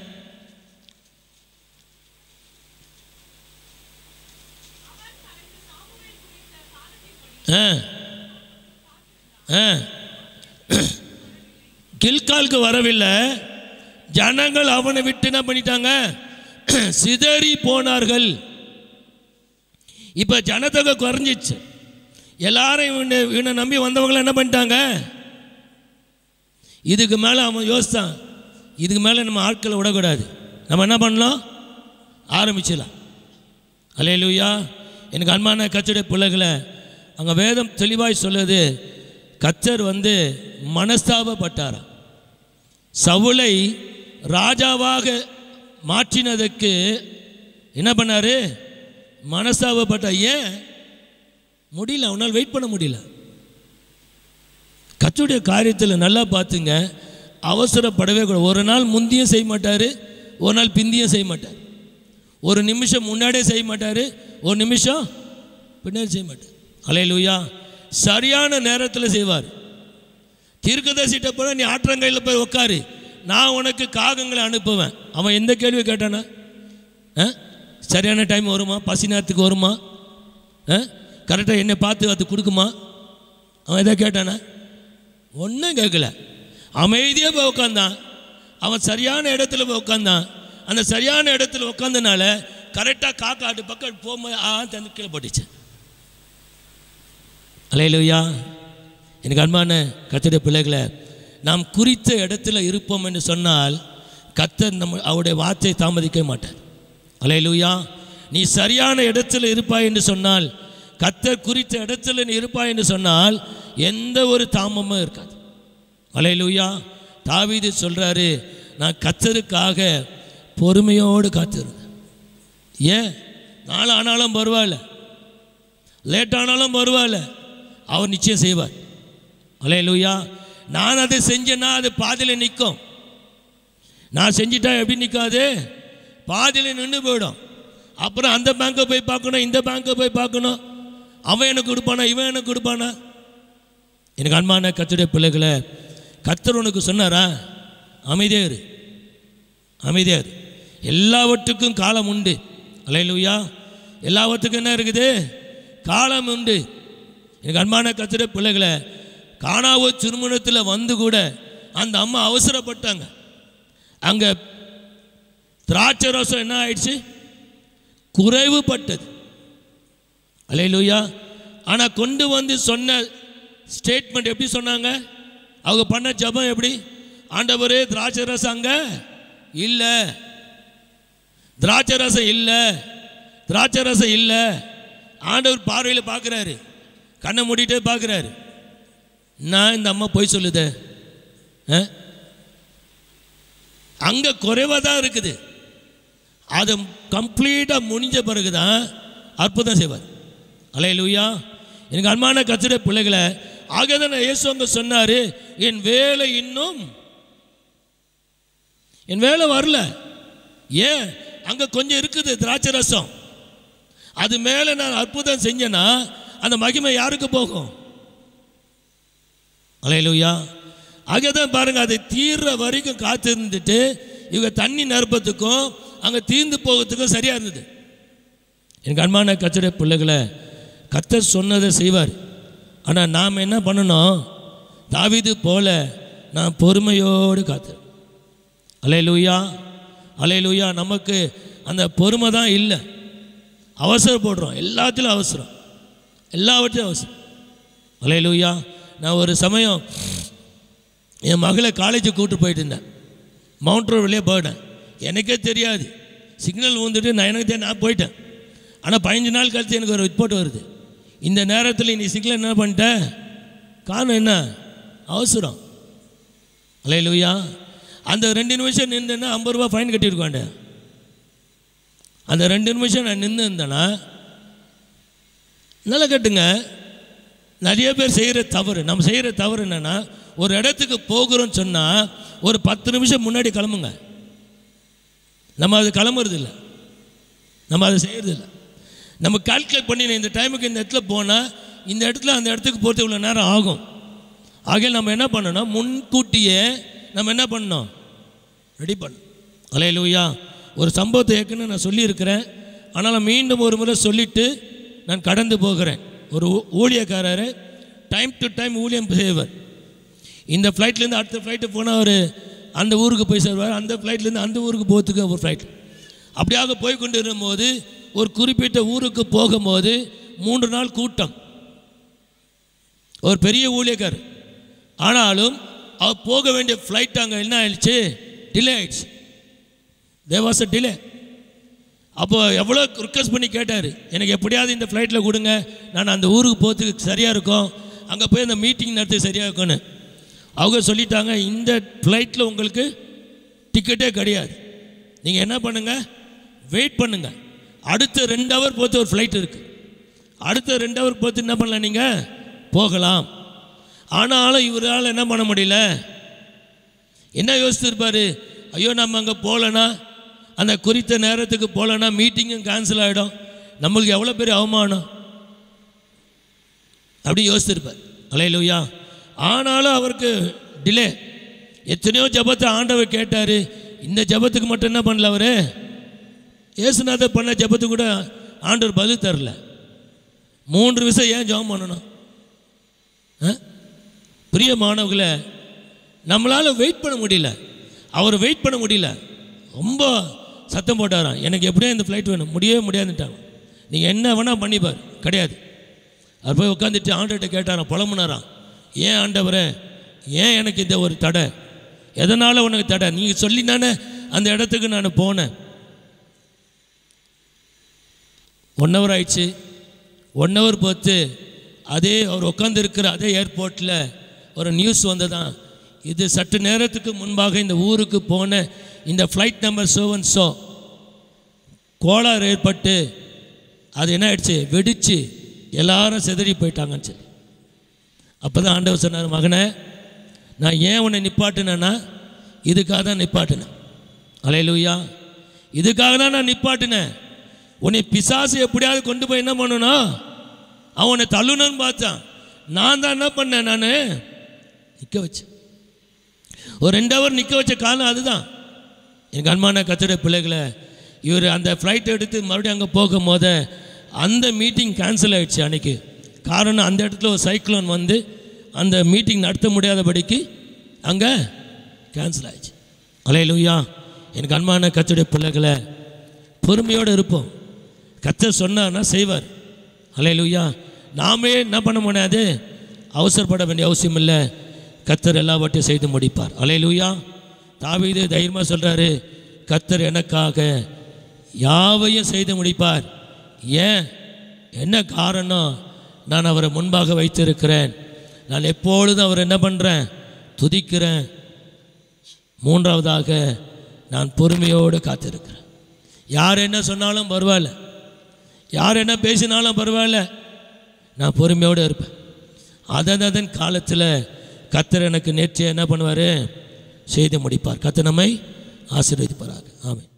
கில்காலுக்கு வரவில்லை. ஜனங்கள் அவனை விட்டு என்ன பண்ணிட்டாங்க? சிதறி போனார்கள். இப்போ ஜனத்தொகை குறைஞ்சிச்சு. எல்லாரும் இவனை இவனை நம்பி வந்தவங்களை என்ன பண்ணிட்டாங்க? இதுக்கு மேலே அவன் யோசித்தான் இதுக்கு மேலே நம்ம ஆட்களை விடக்கூடாது. நம்ம என்ன பண்ணலாம்? ஆரம்பிச்சிடலாம். அலையலூயா எனக்கு அன்பான கச்சடை பிள்ளைகளை அங்கே வேதம் தெளிவாய் சொல்லுது கச்சர் வந்து மனஸ்தாபப்பட்டாராம். சவுளை ராஜாவாக மாற்றினதுக்கு என்ன பண்ணாரு? மனஸ்தாபப்பட்ட ஏன்? முடியல அவனால் வெயிட் பண்ண முடியல. கத்துடைய காரியத்தில் நல்லா பார்த்துங்க அவசரப்படவே கூடாது. ஒரு நாள் முந்தியும் செய்ய மாட்டார் ஒரு நாள் பிந்தியும் செய்ய மாட்டார். ஒரு நிமிஷம் முன்னாடியே செய்ய மாட்டார் ஒரு நிமிஷம் பின்னாடி செய்ய மாட்டார். அலையலூயா சரியான நேரத்தில் செய்வார் தீர்க்கதரிசிட்ட போல நீ ஆற்றங்கையில் போய் உட்காரு நான் உனக்கு காகங்களை அனுப்புவேன் அவன் எந்த கேள்வி கேட்டானா ஆ? சரியான டைம் வருமா பசி நேரத்துக்கு வருமா கரெக்டாக என்னை பார்த்து அது கொடுக்குமா அவன் எதை கேட்டானா ஒன்றும் கேட்கல அமைதியாக போய் உட்காந்தான் அவன் சரியான இடத்துல போய் உட்காந்தான் அந்த சரியான இடத்துல உட்காந்தனால கரெக்டாக காக்காட்டு பக்கம் போகும்போது ஆ தந்து கீழே போட்டுச்சேன் அலையிலுயா எனக்கு அன்பான கத்திர பிள்ளைகளை நாம் குறித்த இடத்துல இருப்போம் என்று சொன்னால் கத்தர் நம்ம அவருடைய வார்த்தை தாமதிக்க மாட்டார். அலையிலுயா நீ சரியான இடத்துல இருப்பாய் என்று சொன்னால் கத்தர் குறித்த இடத்துல நீ இருப்பாய் என்று சொன்னால் எந்த ஒரு தாமமும் இருக்காது. அலையிலுயா தாவீது சொல்கிறாரு நான் கத்தருக்காக பொறுமையோடு காத்திருந்தேன். ஏன்? நாள் ஆனாலும் பரவாயில்ல. லேட் ஆனாலும் பரவாயில்ல. அவர் நிச்சயம் செய்வார். அலையலூயா. நான் அதை செஞ்சேன்னா அது பாதியில் நிற்கும். நான் செஞ்சிட்டா எப்படி நிற்காது? பாதியில் நின்று போயிடும். அப்புறம் அந்த பேங்க்கை போய் பார்க்கணும் இந்த பேங்க்கை போய் பார்க்கணும். அவன் எனக்கு கொடுப்பானா இவன் எனக்கு கொடுப்பானா? எனக்கு அன்பான கத்துடைய பிள்ளைகளை கத்தர் உனக்கு சொன்னாரா? அமைதியா இரு. எல்லாவற்றுக்கும் காலம் உண்டு. அலையிலுயா. எல்லாவற்றுக்கும் என்ன இருக்குது? காலம் உண்டு. எனக்கு அன்பான கத்திர பிள்ளைகளை காணாவோ திருமணத்தில் வந்து கூட அந்த அம்மா அவசரப்பட்டாங்க. அங்கே திராட்சை ரசம் என்ன ஆயிடுச்சு? குறைவுபட்டது. அலையிலுயா. ஆனால் கொண்டு வந்து சொன்ன ஸ்டேட்மெண்ட் எப்படி சொன்னாங்க? அவங்க பண்ண ஜெபம் எப்படி? ஆண்டவரே திராட்சை ரசம் அங்கே இல்லை. திராட்சை ரசம் இல்லை. திராட்சை ரசம் இல்லை. ஆண்டவர் பார்வையில் பார்க்குறாரு. கண்ணை மூடிட்டே பார்க்குறாரு. நான் இந்த அம்மா போய் சொல்லுதே? ஆ? அங்கே குறைவாக தான் இருக்குது. அதை கம்ப்ளீட்டாக முடிஞ்ச பிறகு தான் அற்புதம் செய்வார். அலே லூயா எனக்கு அன்பான கத்திர பிள்ளைகளை ஆக தான் இயேசு அங்கே சொன்னார் என் வேலை இன்னும் என் வேலை வரல. ஏன்? அங்கே கொஞ்சம் இருக்குது திராட்சை ரசம். அது மேலே நான் அற்புதம் செஞ்சேன்னா அந்த மகிமை யாருக்கு போகும்? அலையலூயா. ஆக தான் பாருங்க அது தீர்ற வரைக்கும் காத்திருந்துட்டு இவங்க தண்ணி நிரப்பத்துக்கும் அங்கே தீர்ந்து போகிறதுக்கும் சரியா இருந்தது. எனக்கு அன்பான கச்சட பிள்ளைகளை கத்தர் சொன்னதை செய்வார். ஆனால் நாம் என்ன பண்ணணும்? தாவிது போல நான் பொறுமையோடு காத்து அலையலூயா. அலையலூயா நமக்கு அந்த பொறுமை தான் இல்லை. அவசரப்படுறோம். எல்லாத்திலும் அவசரம். எல்லாவற்றையும் அவசரம் அலையலூயா. நான் ஒரு சமயம் என் மகளை காலேஜுக்கு கூப்பிட்டு போயிட்டு இருந்தேன். மவுண்ட் ரோட் வழியாக போயிட்டேன். எனக்கே தெரியாது. சிக்னல் வந்துட்டு நான் எனக்கு தெரியும் நான் போயிட்டேன். ஆனால் பதினஞ்சு நாள் கழித்து எனக்கு ஒரு ரிப்போர்ட் வருது. இந்த நேரத்தில் நீ சிக்னல் என்ன பண்ணிட்ட? காரணம் என்ன? அவசரம். அலையலூயா. அந்த ரெண்டு நிமிஷம் நின்றுன்னா ஐம்பது ரூபா ஃபைன் கட்டியிருக்கோண்ட அந்த ரெண்டு நிமிஷம் நான் நின்று இருந்தேன்னா நல்லா கேட்டுங்க. நிறைய பேர் செய்கிற தவறு நம்ம செய்கிற தவறு என்னென்னா ஒரு இடத்துக்கு போகிறோம்னு சொன்னால் ஒரு பத்து நிமிஷம் முன்னாடி கிளம்புங்க. நம்ம அது கிளம்புறது இல்லை நம்ம அதை செய்கிறது இல்லை நம்ம கால்குலேட் பண்ணி இந்த டைமுக்கு இந்த இடத்துல போனால் இந்த இடத்துல அந்த இடத்துக்கு போகிறது இவ்வளோ நேரம் ஆகும். ஆகையில் நம்ம என்ன பண்ணணும்? முன்கூட்டியே நம்ம என்ன பண்ணணும்? ரெடி பண்ணணும். அலே ஒரு சம்பவத்தை ஏற்கனவே நான் சொல்லியிருக்கிறேன். ஆனால் நான் மீண்டும் ஒரு முறை சொல்லிவிட்டு நான் கடந்து போகிறேன். ஒரு ஊ- ஊழியக்காரர் டைம் டு டைம் ஊழியம் செய்வர். இந்த ஃப்ளைட்லேருந்து அடுத்த ஃப்ளைட்டு போனால் அவர் அந்த ஊருக்கு போய் சேருவார் அந்த ஃப்ளைட்லேருந்து அந்த ஊருக்கு போகிறதுக்கு ஒரு ஃப்ளைட் அப்படியாக போய் கொண்டு இருக்கும்போது ஒரு குறிப்பிட்ட ஊருக்கு போகும்போது மூன்று நாள் கூட்டம். ஒரு பெரிய ஊழியக்கார் ஆனாலும் அவர் போக வேண்டிய ஃப்ளைட் அங்கே என்ன ஆயிடுச்சு? டிலே ஆயிடுச்சு. தே வாஸ் அ டிலே அப்போ எவ்வளோ ரிக்வஸ்ட் பண்ணி கேட்டார். எனக்கு எப்படியாவது இந்த ஃப்ளைட்டில் கொடுங்க. நான் அந்த ஊருக்கு போகிறதுக்கு சரியாக இருக்கும். அங்கே போய் அந்த மீட்டிங் நடத்தி சரியாக இருக்கும்னு. அவங்க சொல்லிட்டாங்க இந்த ஃப்ளைட்டில் உங்களுக்கு டிக்கெட்டே கிடையாது. நீங்கள் என்ன பண்ணுங்கள் வெயிட் பண்ணுங்கள் அடுத்த ரெண்டு ஹவர் பொறுத்து ஒரு ஃப்ளைட் இருக்குது அடுத்த ரெண்டு ஹவர் பொறுத்து என்ன பண்ணலாம் நீங்கள் போகலாம். ஆனாலும் இவரால் என்ன பண்ண முடியல? என்ன யோசிச்சிருப்பாரு? ஐயோ நம்ம அங்கே போகலன்னா அந்த குறித்த நேரத்துக்கு போகலன்னா மீட்டிங்கும் கேன்சல் ஆகிடும் நம்மளுக்கு எவ்வளோ பெரிய அவமானம்? அப்படி யோசிச்சிருப்பார். அலையிலுயா. ஆனாலும் அவருக்கு டிலே எத்தனையோ ஜபத்தை ஆண்டவர் கேட்டார். இந்த ஜபத்துக்கு மட்டும் என்ன பண்ணல அவர்? ஏசுநாதர் பண்ண ஜபத்துக்கு கூட ஆண்டவர் பதில் தரல. மூன்று விஷயம் ஏன் ஜெபம் பண்ணணும்? ஆ? பிரியமானவர்களே நம்மளால் வெயிட் பண்ண முடியல. அவர் வெயிட் பண்ண முடியல. ரொம்ப சத்தம் போட்டாராம். எனக்கு எப்படியும் இந்த ஃப்ளைட் வேணும். முடியவே முடியாதுன்ட்டாங்க. நீங்கள் என்ன வேணால் பண்ணிப்பார் கிடையாது. அவர் போய் உட்காந்துட்டு ஆண்டர்கிட்ட கேட்டாராம். புலம்புனாராம். ஏன் ஆண்டவரே? ஏன் எனக்கு இந்த ஒரு தடை? எதனால் உனக்கு தடை? நீங்கள் சொல்லி தானே அந்த இடத்துக்கு நான் போனேன். ஒன் ஹவர் ஆயிடுச்சு. ஒன் ஹவர் பொறுத்து அதே அவர் உட்காந்துருக்கிற அதே ஏர்போர்ட்டில் ஒரு நியூஸ் வந்ததான் இது சற்று நேரத்துக்கு முன்பாக இந்த ஊருக்கு போன இந்த ஃப்ளைட் நம்பர் செவன் ஸோ கோளாறு ஏற்பட்டு அது என்ன ஆயிடுச்சு? வெடிச்சு எல்லாரும் சிதறி போயிட்டாங்கன்னு சொல்லி. அப்போ தான் ஆண்டவர் சொன்னார் மகனே நான் ஏன் உன்னை நிப்பாட்டினேன்னா இதுக்காக தான் நிப்பாட்டினேன். அலையலூயா. இதுக்காக தான் நான் நிப்பாட்டினேன். உன்னை பிசாசு எப்படியாவது கொண்டு போய் என்ன பண்ணணும் அவனை தள்ளுனன்னு பார்த்தான். நான் தான் என்ன பண்ணேன் நான்? நிற்க வச்சேன். ஒரு ரெண்டு ஹவர் நிற்க வச்ச காலம் அதுதான். எங்கள் அன்பான கத்திர பிள்ளைகளை இவர் அந்த ஃப்ளைட் எடுத்து மறுபடியும் அங்கே போகும்போத அந்த மீட்டிங் கேன்சல் ஆகிடுச்சு அன்னைக்கு. காரணம் அந்த இடத்துல ஒரு சைக்ளோன் வந்து அந்த மீட்டிங் நடத்த முடியாதபடிக்கு அங்கே கேன்சல் ஆகிடுச்சு அலையலுயா எனக்கு அன்பான கத்துடைய பிள்ளைகளை பொறுமையோடு இருப்போம். கத்தர் சொன்னார்னா செய்வார். அலையலுயா நாமே என்ன பண்ண முடியாது? அவசரப்பட வேண்டிய அவசியம் இல்லை கத்தர் எல்லாவற்றையும் செய்து முடிப்பார். அலையலுயா தாவீது தைரியமாக சொல்கிறாரு கத்தர் எனக்காக யாவையும் செய்து முடிப்பார். ஏன்? என்ன காரணம்? நான் அவரை முன்பாக வைத்திருக்கிறேன். நான் எப்பொழுதும் அவர் என்ன பண்ணுறேன் துதிக்கிறேன். மூன்றாவதாக நான் பொறுமையோடு காத்திருக்கிறேன். யார் என்ன சொன்னாலும் பரவாயில்ல. யார் என்ன பேசினாலும் பரவாயில்ல. நான் பொறுமையோடு இருப்பேன். அதன் அதன் காலத்தில் கத்தர் எனக்கு நேற்று என்ன பண்ணுவார்? செய்து முடிப்பார். கத்து நம்மை ஆசீர்வதிப்பார்கள் ஆமாம்